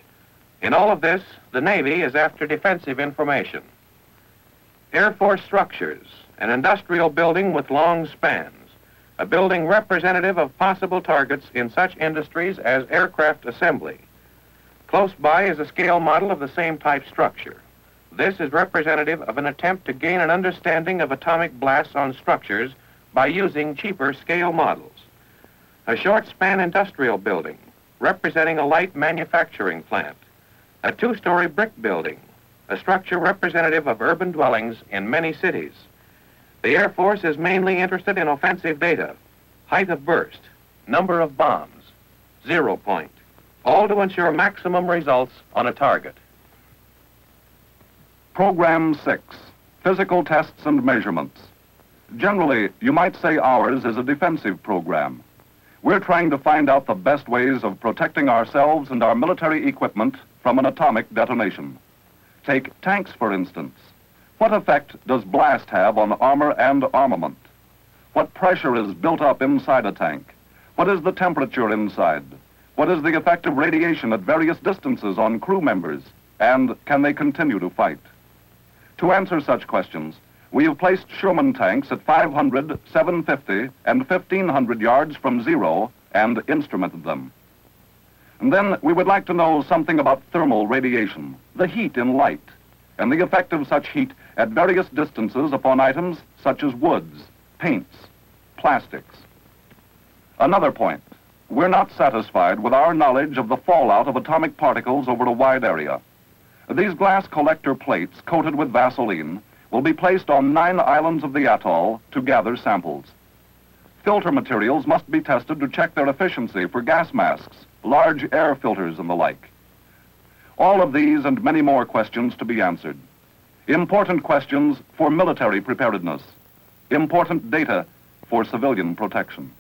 In all of this, the Navy is after defensive information. Air Force structures, an industrial building with long spans a building representative of possible targets in such industries as aircraft assembly. Close by is a scale model of the same type structure. This is representative of an attempt to gain an understanding of atomic blasts on structures by using cheaper scale models. A short span industrial building, representing a light manufacturing plant. A two-story brick building, a structure representative of urban dwellings in many cities. The Air Force is mainly interested in offensive data, height of burst, number of bombs, zero point, all to ensure maximum results on a target. Program 6, Physical Tests and Measurements. Generally, you might say ours is a defensive program. we're trying to find out the best ways of protecting ourselves and our military equipment from an atomic detonation. Take tanks, for instance. What effect does blast have on armor and armament? What pressure is built up inside a tank? What is the temperature inside? What is the effect of radiation at various distances on crew members? And can they continue to fight? To answer such questions, we have placed Sherman tanks at 500, 750, and 1500 yards from zero and instrumented them. And then we would like to know something about thermal radiation, the heat in light, and the effect of such heat at various distances upon items such as woods, paints, plastics. Another point, we're not satisfied with our knowledge of the fallout of atomic particles over a wide area. These glass collector plates coated with Vaseline will be placed on nine islands of the atoll to gather samples. Filter materials must be tested to check their efficiency for gas masks, large air filters, and the like. All of these and many more questions to be answered. Important questions for military preparedness. Important data for civilian protection.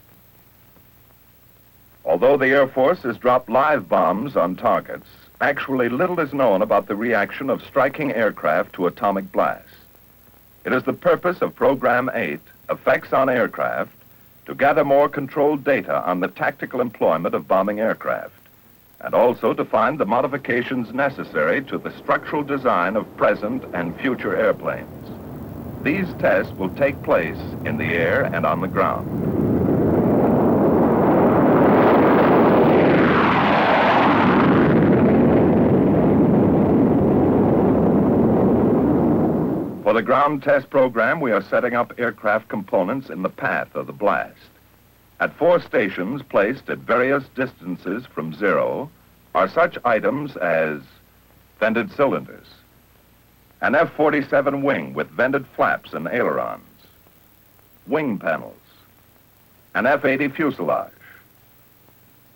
Although the Air Force has dropped live bombs on targets, actually little is known about the reaction of striking aircraft to atomic blasts. It is the purpose of Program 8, Effects on Aircraft, to gather more controlled data on the tactical employment of bombing aircraft, and also to find the modifications necessary to the structural design of present and future airplanes. These tests will take place in the air and on the ground. The ground test program, we are setting up aircraft components in the path of the blast. At four stations placed at various distances from zero are such items as vented cylinders, an F-47 wing with vented flaps and ailerons, wing panels, an F-80 fuselage.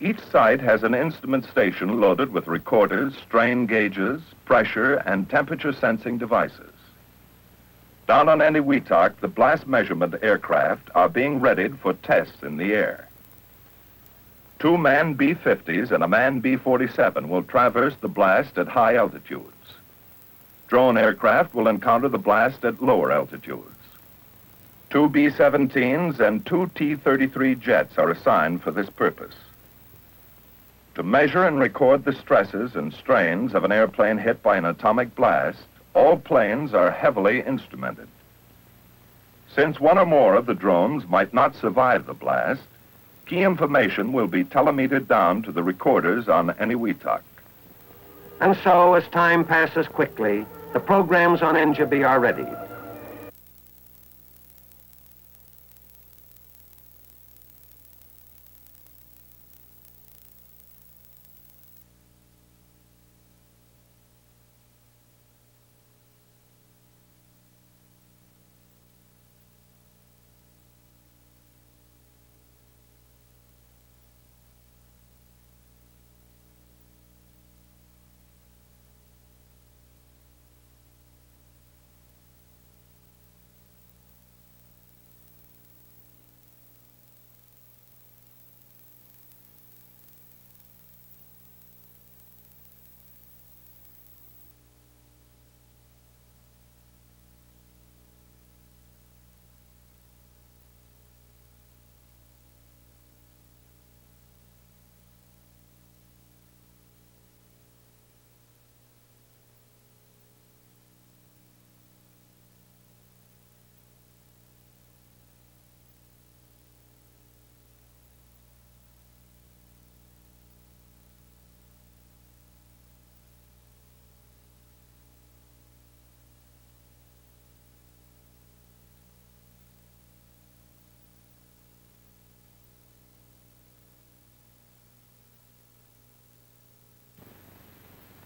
Each site has an instrument station loaded with recorders, strain gauges, pressure, and temperature sensing devices. Down on Eniwetok, the blast measurement aircraft are being readied for tests in the air. Two manned B-50s and a manned B-47 will traverse the blast at high altitudes. Drone aircraft will encounter the blast at lower altitudes. Two B-17s and two T-33 jets are assigned for this purpose. To measure and record the stresses and strains of an airplane hit by an atomic blast, all planes are heavily instrumented. Since one or more of the drones might not survive the blast, key information will be telemetered down to the recorders on Eniwetok. And so, as time passes quickly, the programs on Engebi are ready.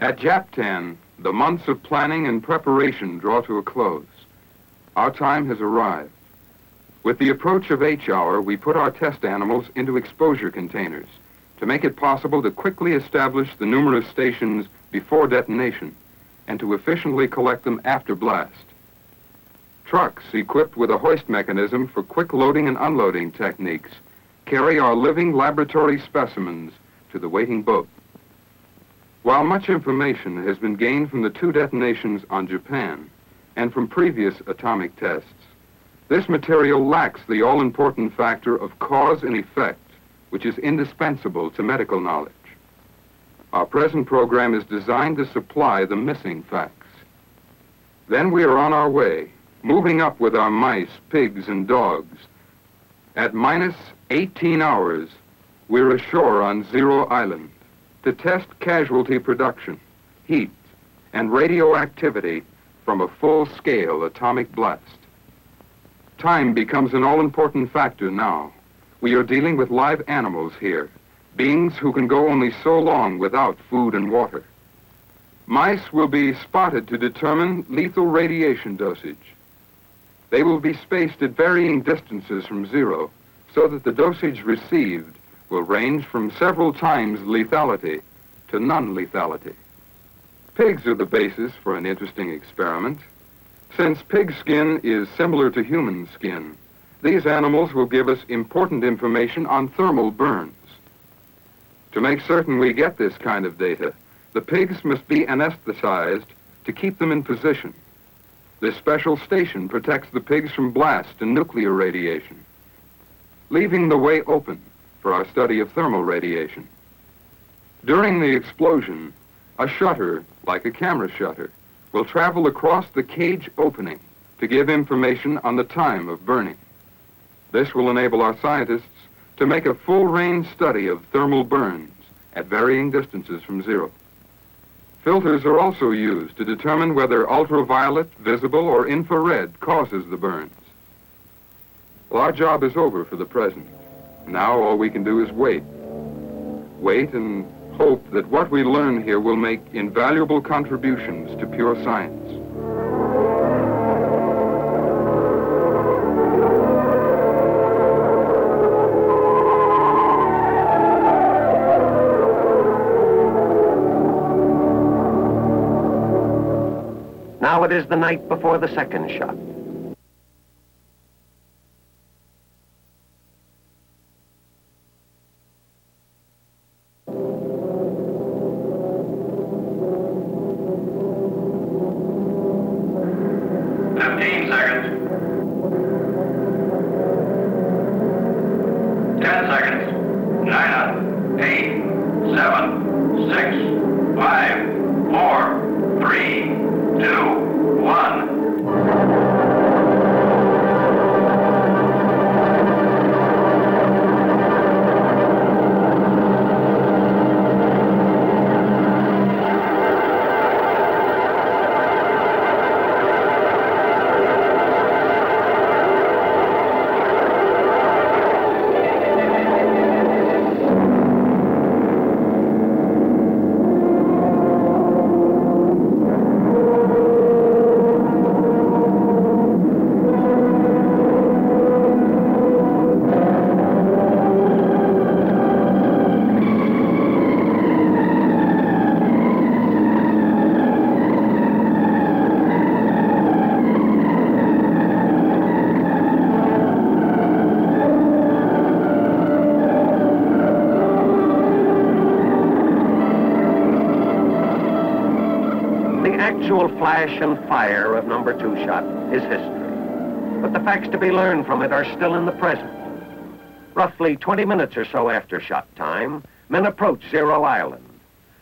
At Japtan, the months of planning and preparation draw to a close. Our time has arrived. With the approach of H hour, we put our test animals into exposure containers to make it possible to quickly establish the numerous stations before detonation and to efficiently collect them after blast. Trucks equipped with a hoist mechanism for quick loading and unloading techniques carry our living laboratory specimens to the waiting boat. While much information has been gained from the two detonations on Japan and from previous atomic tests, this material lacks the all-important factor of cause and effect, which is indispensable to medical knowledge. Our present program is designed to supply the missing facts. Then we are on our way, moving up with our mice, pigs, and dogs. At minus 18 hours, we're ashore on Zero Island to test casualty production, heat, and radioactivity from a full-scale atomic blast. Time becomes an all-important factor now. We are dealing with live animals here, beings who can go only so long without food and water. Mice will be spotted to determine lethal radiation dosage. They will be spaced at varying distances from zero so that the dosage received will range from several times lethality to non-lethality. Pigs are the basis for an interesting experiment. Since pig skin is similar to human skin, these animals will give us important information on thermal burns. To make certain we get this kind of data, the pigs must be anesthetized to keep them in position. This special station protects the pigs from blast and nuclear radiation, leaving the way open for our study of thermal radiation. During the explosion, a shutter, like a camera shutter, will travel across the cage opening to give information on the time of burning. This will enable our scientists to make a full-range study of thermal burns at varying distances from zero. Filters are also used to determine whether ultraviolet, visible, or infrared causes the burns. Well, our job is over for the present. Now all we can do is wait. Wait and hope that what we learn here will make invaluable contributions to pure science. Now it is the night before the second shot. Flash and fire of number two shot is history. But the facts to be learned from it are still in the present. Roughly 20 minutes or so after shot time, men approach Zero Island.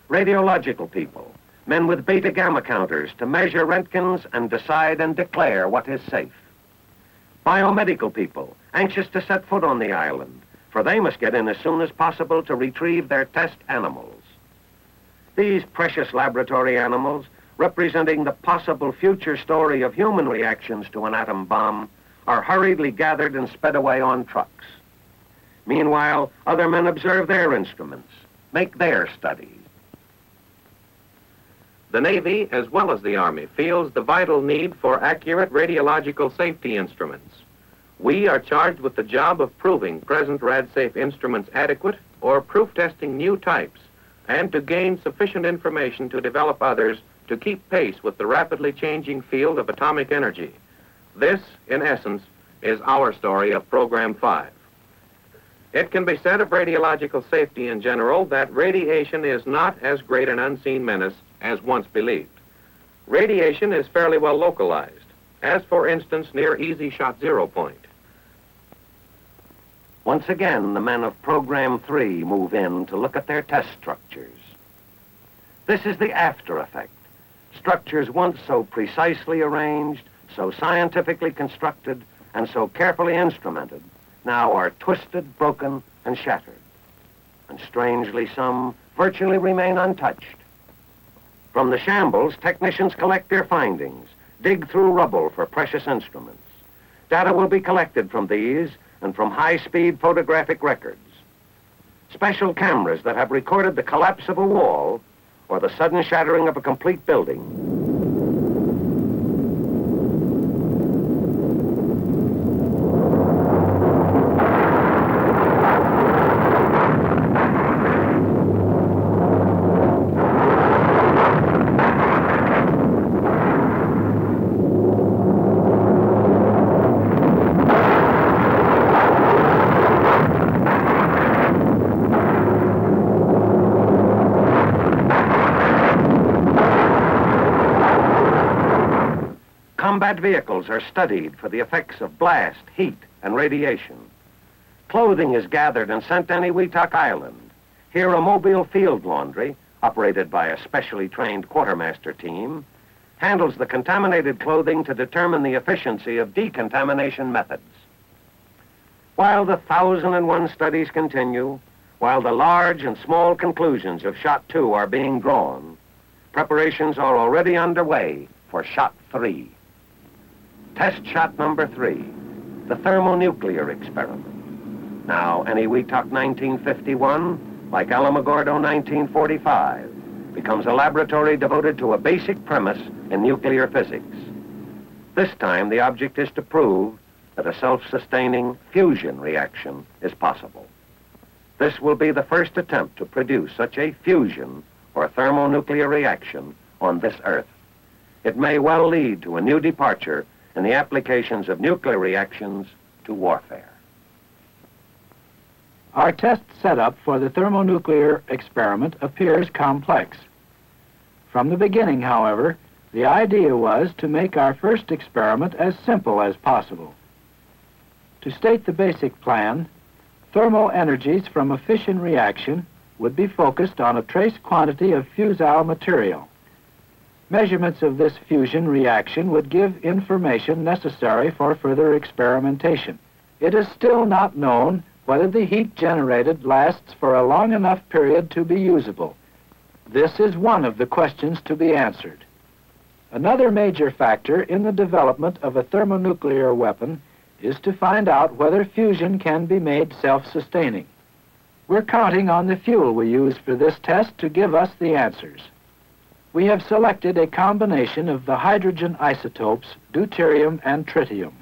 Radiological people, men with beta gamma counters to measure Röntgens and decide and declare what is safe. Biomedical people, anxious to set foot on the island, for they must get in as soon as possible to retrieve their test animals. These precious laboratory animals, representing the possible future story of human reactions to an atom bomb, are hurriedly gathered and sped away on trucks. Meanwhile, other men observe their instruments, make their studies. The Navy, as well as the Army, feels the vital need for accurate radiological safety instruments. We are charged with the job of proving present RadSafe instruments adequate or proof testing new types and to gain sufficient information to develop others to keep pace with the rapidly changing field of atomic energy. This, in essence, is our story of Program 5. It can be said of radiological safety in general that radiation is not as great an unseen menace as once believed. Radiation is fairly well localized, as for instance near easy shot zero point. Once again, the men of Program 3 move in to look at their test structures. This is the after effect. Structures once so precisely arranged, so scientifically constructed, and so carefully instrumented, now are twisted, broken, and shattered. And strangely, some virtually remain untouched. From the shambles, technicians collect their findings, dig through rubble for precious instruments. Data will be collected from these and from high-speed photographic records. Special cameras that have recorded the collapse of a wall or the sudden shattering of a complete building vehicles are studied for the effects of blast, heat, and radiation. Clothing is gathered and sent to Eniwetok Island. Here, a mobile field laundry, operated by a specially trained quartermaster team, handles the contaminated clothing to determine the efficiency of decontamination methods. While the thousand and one studies continue, while the large and small conclusions of Shot 2 are being drawn, preparations are already underway for Shot 3. Test shot number three, the thermonuclear experiment. Now, any Eniwetok 1951, like Alamogordo 1945, becomes a laboratory devoted to a basic premise in nuclear physics. This time, the object is to prove that a self-sustaining fusion reaction is possible. This will be the first attempt to produce such a fusion or thermonuclear reaction on this Earth. It may well lead to a new departure and the applications of nuclear reactions to warfare. Our test setup for the thermonuclear experiment appears complex. From the beginning, however, the idea was to make our first experiment as simple as possible. To state the basic plan, thermal energies from a fission reaction would be focused on a trace quantity of fusible material. Measurements of this fusion reaction would give information necessary for further experimentation. It is still not known whether the heat generated lasts for a long enough period to be usable. This is one of the questions to be answered. Another major factor in the development of a thermonuclear weapon is to find out whether fusion can be made self-sustaining. We're counting on the fuel we use for this test to give us the answers we have selected a combination of the hydrogen isotopes deuterium and tritium.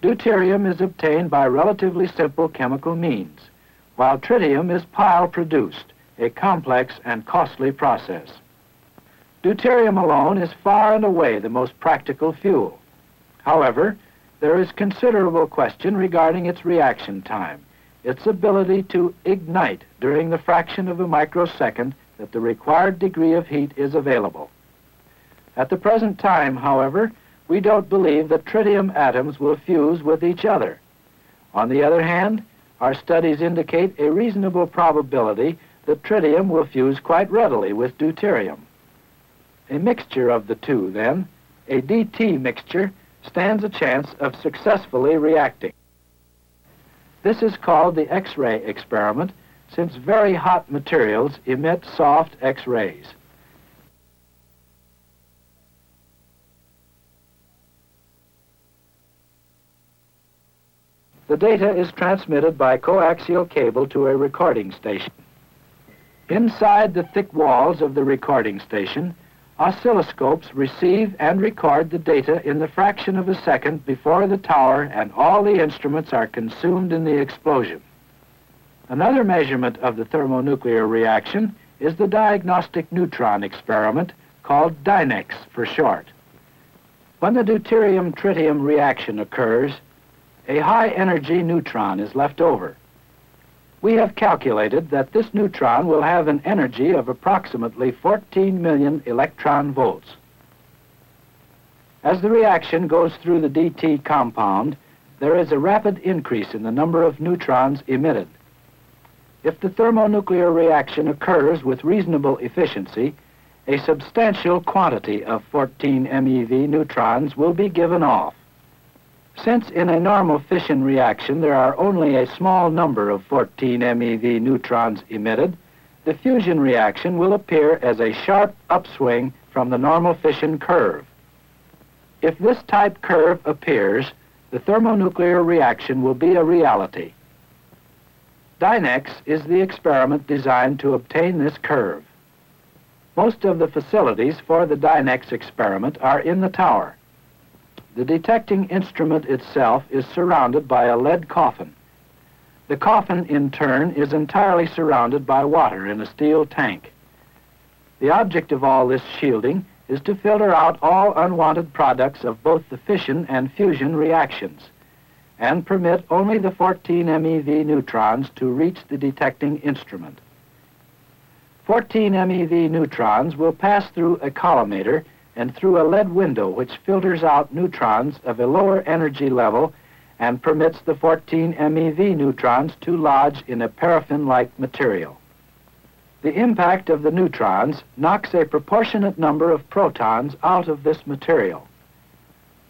Deuterium is obtained by relatively simple chemical means, while tritium is pile-produced, a complex and costly process. Deuterium alone is far and away the most practical fuel. However, there is considerable question regarding its reaction time, its ability to ignite during the fraction of a microsecond that the required degree of heat is available. At the present time, however, we don't believe that tritium atoms will fuse with each other. On the other hand, our studies indicate a reasonable probability that tritium will fuse quite readily with deuterium. A mixture of the two, then, a DT mixture, stands a chance of successfully reacting. This is called the X-ray experiment since very hot materials emit soft X-rays. The data is transmitted by coaxial cable to a recording station. Inside the thick walls of the recording station, oscilloscopes receive and record the data in the fraction of a second before the tower and all the instruments are consumed in the explosion. Another measurement of the thermonuclear reaction is the diagnostic neutron experiment, called DYNEX for short. When the deuterium-tritium reaction occurs, a high-energy neutron is left over. We have calculated that this neutron will have an energy of approximately 14 million electron volts. As the reaction goes through the DT compound, there is a rapid increase in the number of neutrons emitted. If the thermonuclear reaction occurs with reasonable efficiency, a substantial quantity of 14 MeV neutrons will be given off. Since in a normal fission reaction there are only a small number of 14 MeV neutrons emitted, the fusion reaction will appear as a sharp upswing from the normal fission curve. If this type curve appears, the thermonuclear reaction will be a reality. DYNEX is the experiment designed to obtain this curve. Most of the facilities for the DYNEX experiment are in the tower. The detecting instrument itself is surrounded by a lead coffin. The coffin, in turn, is entirely surrounded by water in a steel tank. The object of all this shielding is to filter out all unwanted products of both the fission and fusion reactions and permit only the 14 MeV neutrons to reach the detecting instrument. 14 MeV neutrons will pass through a collimator and through a lead window which filters out neutrons of a lower energy level and permits the 14 MeV neutrons to lodge in a paraffin-like material. The impact of the neutrons knocks a proportionate number of protons out of this material.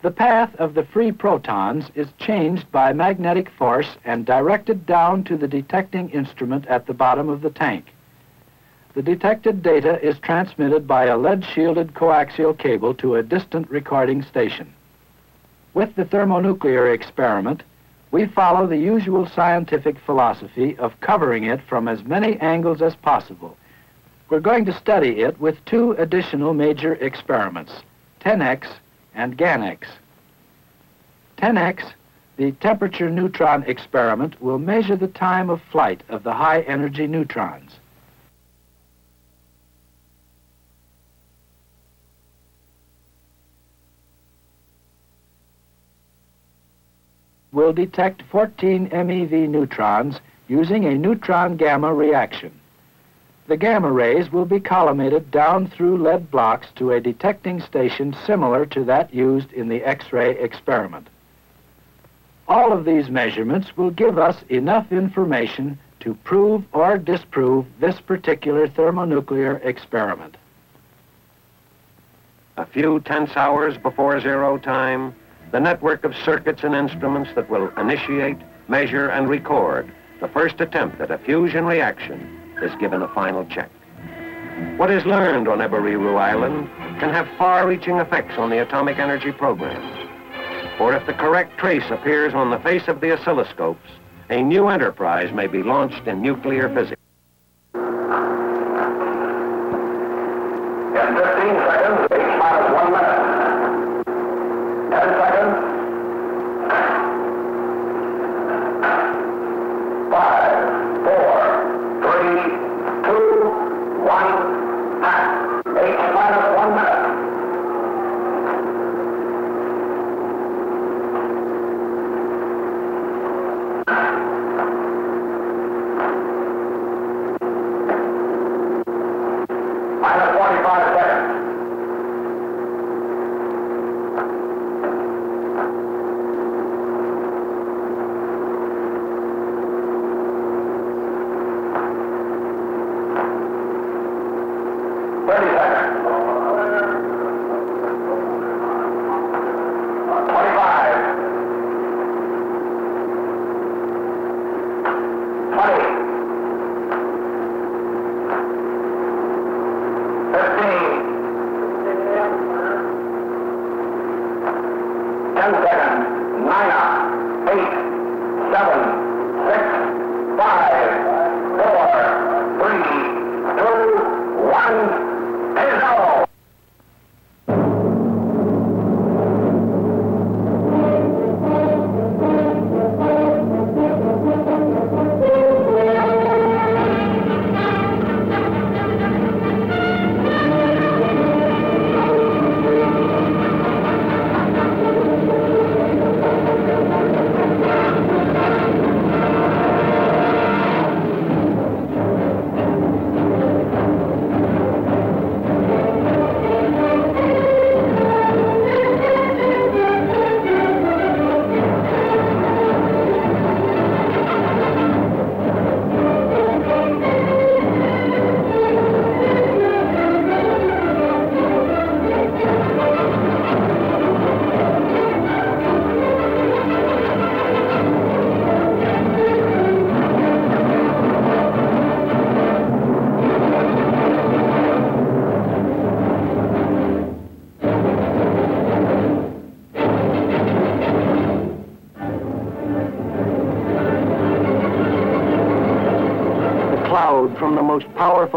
The path of the free protons is changed by magnetic force and directed down to the detecting instrument at the bottom of the tank. The detected data is transmitted by a lead-shielded coaxial cable to a distant recording station. With the thermonuclear experiment, we follow the usual scientific philosophy of covering it from as many angles as possible. We're going to study it with two additional major experiments, TENEX and GANEX. TENEX, the temperature neutron experiment, will measure the time of flight of the high-energy neutrons. will detect 14 MeV neutrons using a neutron gamma reaction. The gamma rays will be collimated down through lead blocks to a detecting station similar to that used in the X-ray experiment. All of these measurements will give us enough information to prove or disprove this particular thermonuclear experiment. A few tense hours before zero time, the network of circuits and instruments that will initiate, measure, and record the first attempt at a fusion reaction is given a final check. What is learned on Eberiru Island can have far-reaching effects on the atomic energy program. For if the correct trace appears on the face of the oscilloscopes, a new enterprise may be launched in nuclear physics. In 15 seconds, H minus one minute. 10 seconds.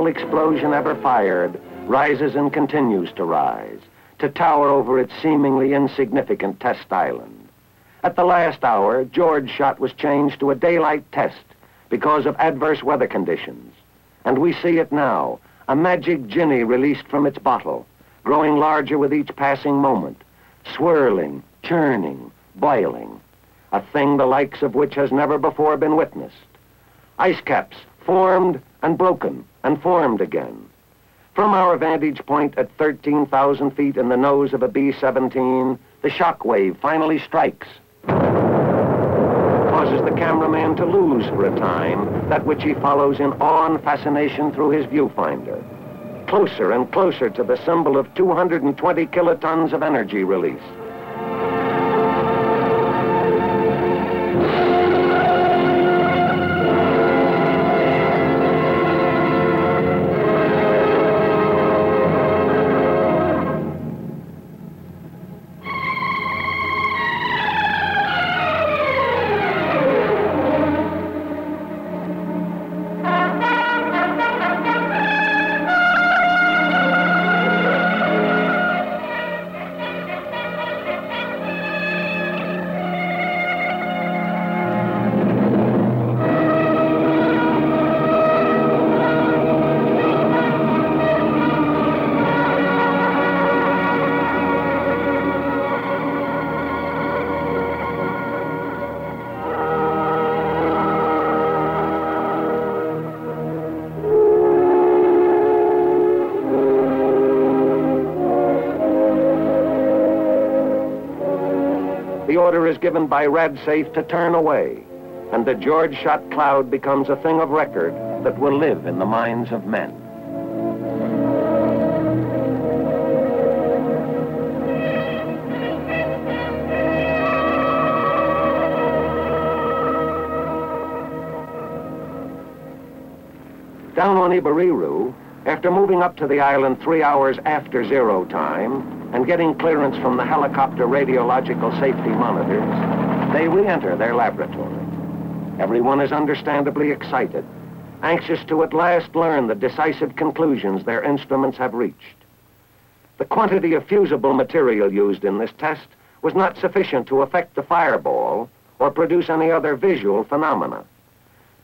Explosion ever fired rises and continues to rise, to tower over its seemingly insignificant test island. At the last hour, George's shot was changed to a daylight test because of adverse weather conditions. And we see it now, a magic ginny released from its bottle, growing larger with each passing moment, swirling, churning, boiling, a thing the likes of which has never before been witnessed. Ice caps formed and broken and formed again. From our vantage point at 13,000 feet in the nose of a B-17, the shock wave finally strikes. Causes the cameraman to lose for a time that which he follows in awe and fascination through his viewfinder. Closer and closer to the symbol of 220 kilotons of energy release. The order is given by RadSafe to turn away, and the George shot cloud becomes a thing of record that will live in the minds of men. Down on Eberiru, after moving up to the island three hours after zero time and getting clearance from the helicopter radiological safety monitors, they re-enter their laboratory. Everyone is understandably excited, anxious to at last learn the decisive conclusions their instruments have reached. The quantity of fusible material used in this test was not sufficient to affect the fireball or produce any other visual phenomena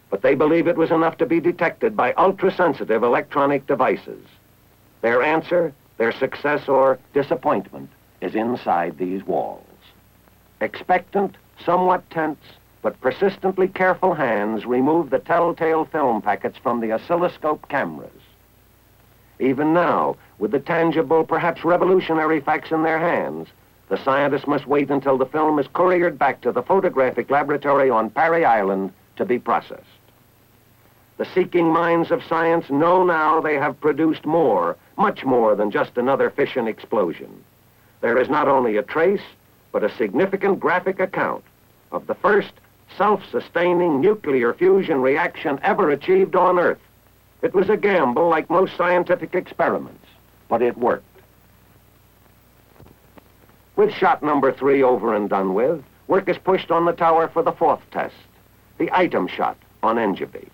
but they believe it was enough to be detected by ultra-sensitive electronic devices. Their answer, their success or disappointment, is inside these walls. Expectant, somewhat tense, but persistently careful hands remove the telltale film packets from the oscilloscope cameras. Even now, with the tangible, perhaps revolutionary facts in their hands, the scientists must wait until the film is couriered back to the photographic laboratory on Parry Island to be processed. The seeking minds of science know now they have produced more, much more than just another fission explosion. There is not only a trace, but a significant graphic account of the first self-sustaining nuclear fusion reaction ever achieved on Earth. It was a gamble like most scientific experiments, but it worked. With shot number three over and done with, work is pushed on the tower for the fourth test, the item shot on Engebi.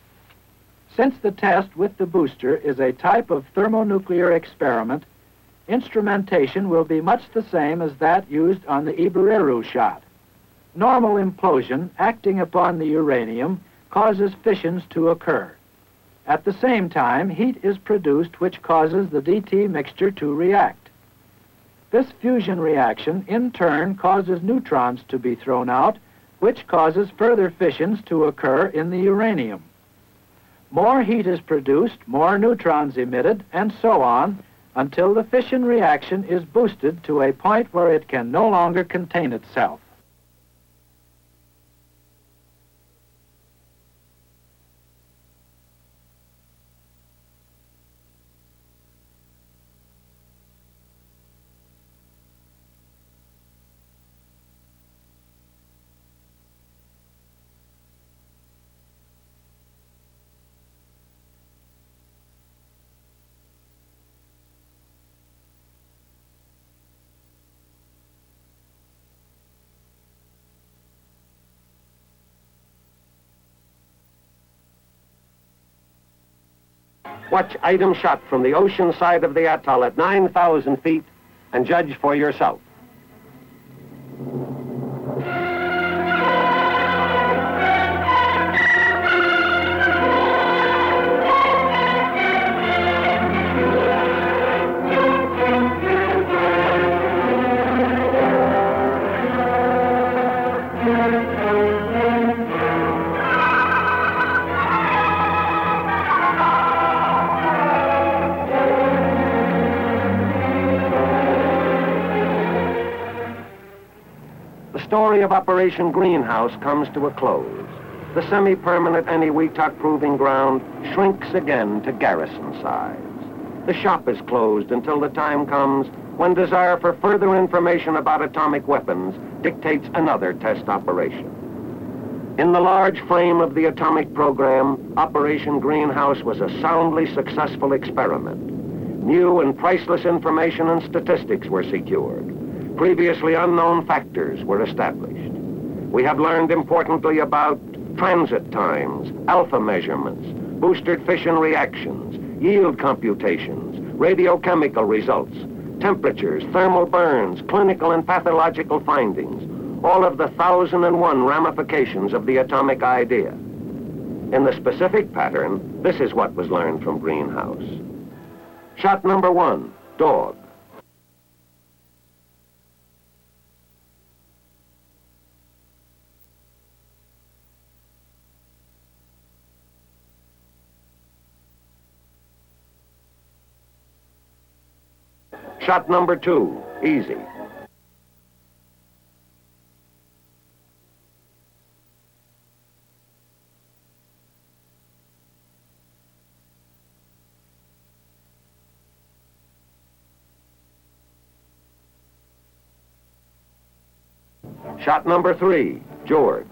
Since the test with the booster is a type of thermonuclear experiment, instrumentation will be much the same as that used on the Eberiru shot. Normal implosion acting upon the uranium causes fissions to occur. At the same time, heat is produced which causes the DT mixture to react. This fusion reaction in turn causes neutrons to be thrown out, which causes further fissions to occur in the uranium. More heat is produced, more neutrons emitted, and so on, until the fission reaction is boosted to a point where it can no longer contain itself. Watch item shot from the ocean side of the atoll at 9,000 feet and judge for yourself. Operation Greenhouse comes to a close. The semi-permanent Eniwetok Proving Ground shrinks again to garrison size. The shop is closed until the time comes when desire for further information about atomic weapons dictates another test operation. In the large frame of the atomic program, Operation Greenhouse was a soundly successful experiment. New and priceless information and statistics were secured. Previously unknown factors were established. We have learned importantly about transit times, alpha measurements, boosted fission reactions, yield computations, radiochemical results, temperatures, thermal burns, clinical and pathological findings, all of the thousand and one ramifications of the atomic idea. In the specific pattern, this is what was learned from Greenhouse. Shot number one, dog. Shot number two, easy. Shot number three, George.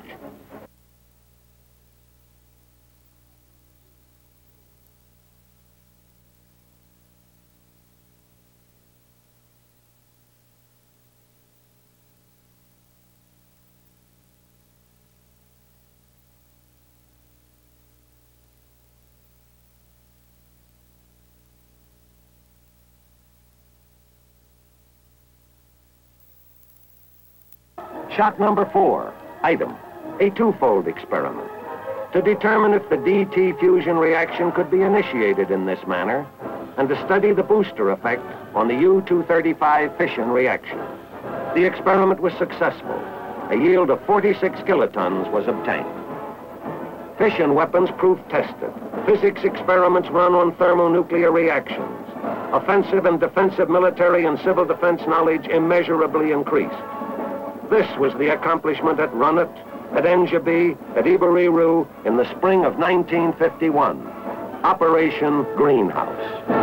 Shot number four, item, a twofold experiment. To determine if the DT fusion reaction could be initiated in this manner, and to study the booster effect on the U-235 fission reaction. The experiment was successful. A yield of 46 kilotons was obtained. Fission weapons proof tested. Physics experiments run on thermonuclear reactions. Offensive and defensive military and civil defense knowledge immeasurably increased. This was the accomplishment at Runit, at Engebi, at Eberiru in the spring of 1951. Operation Greenhouse.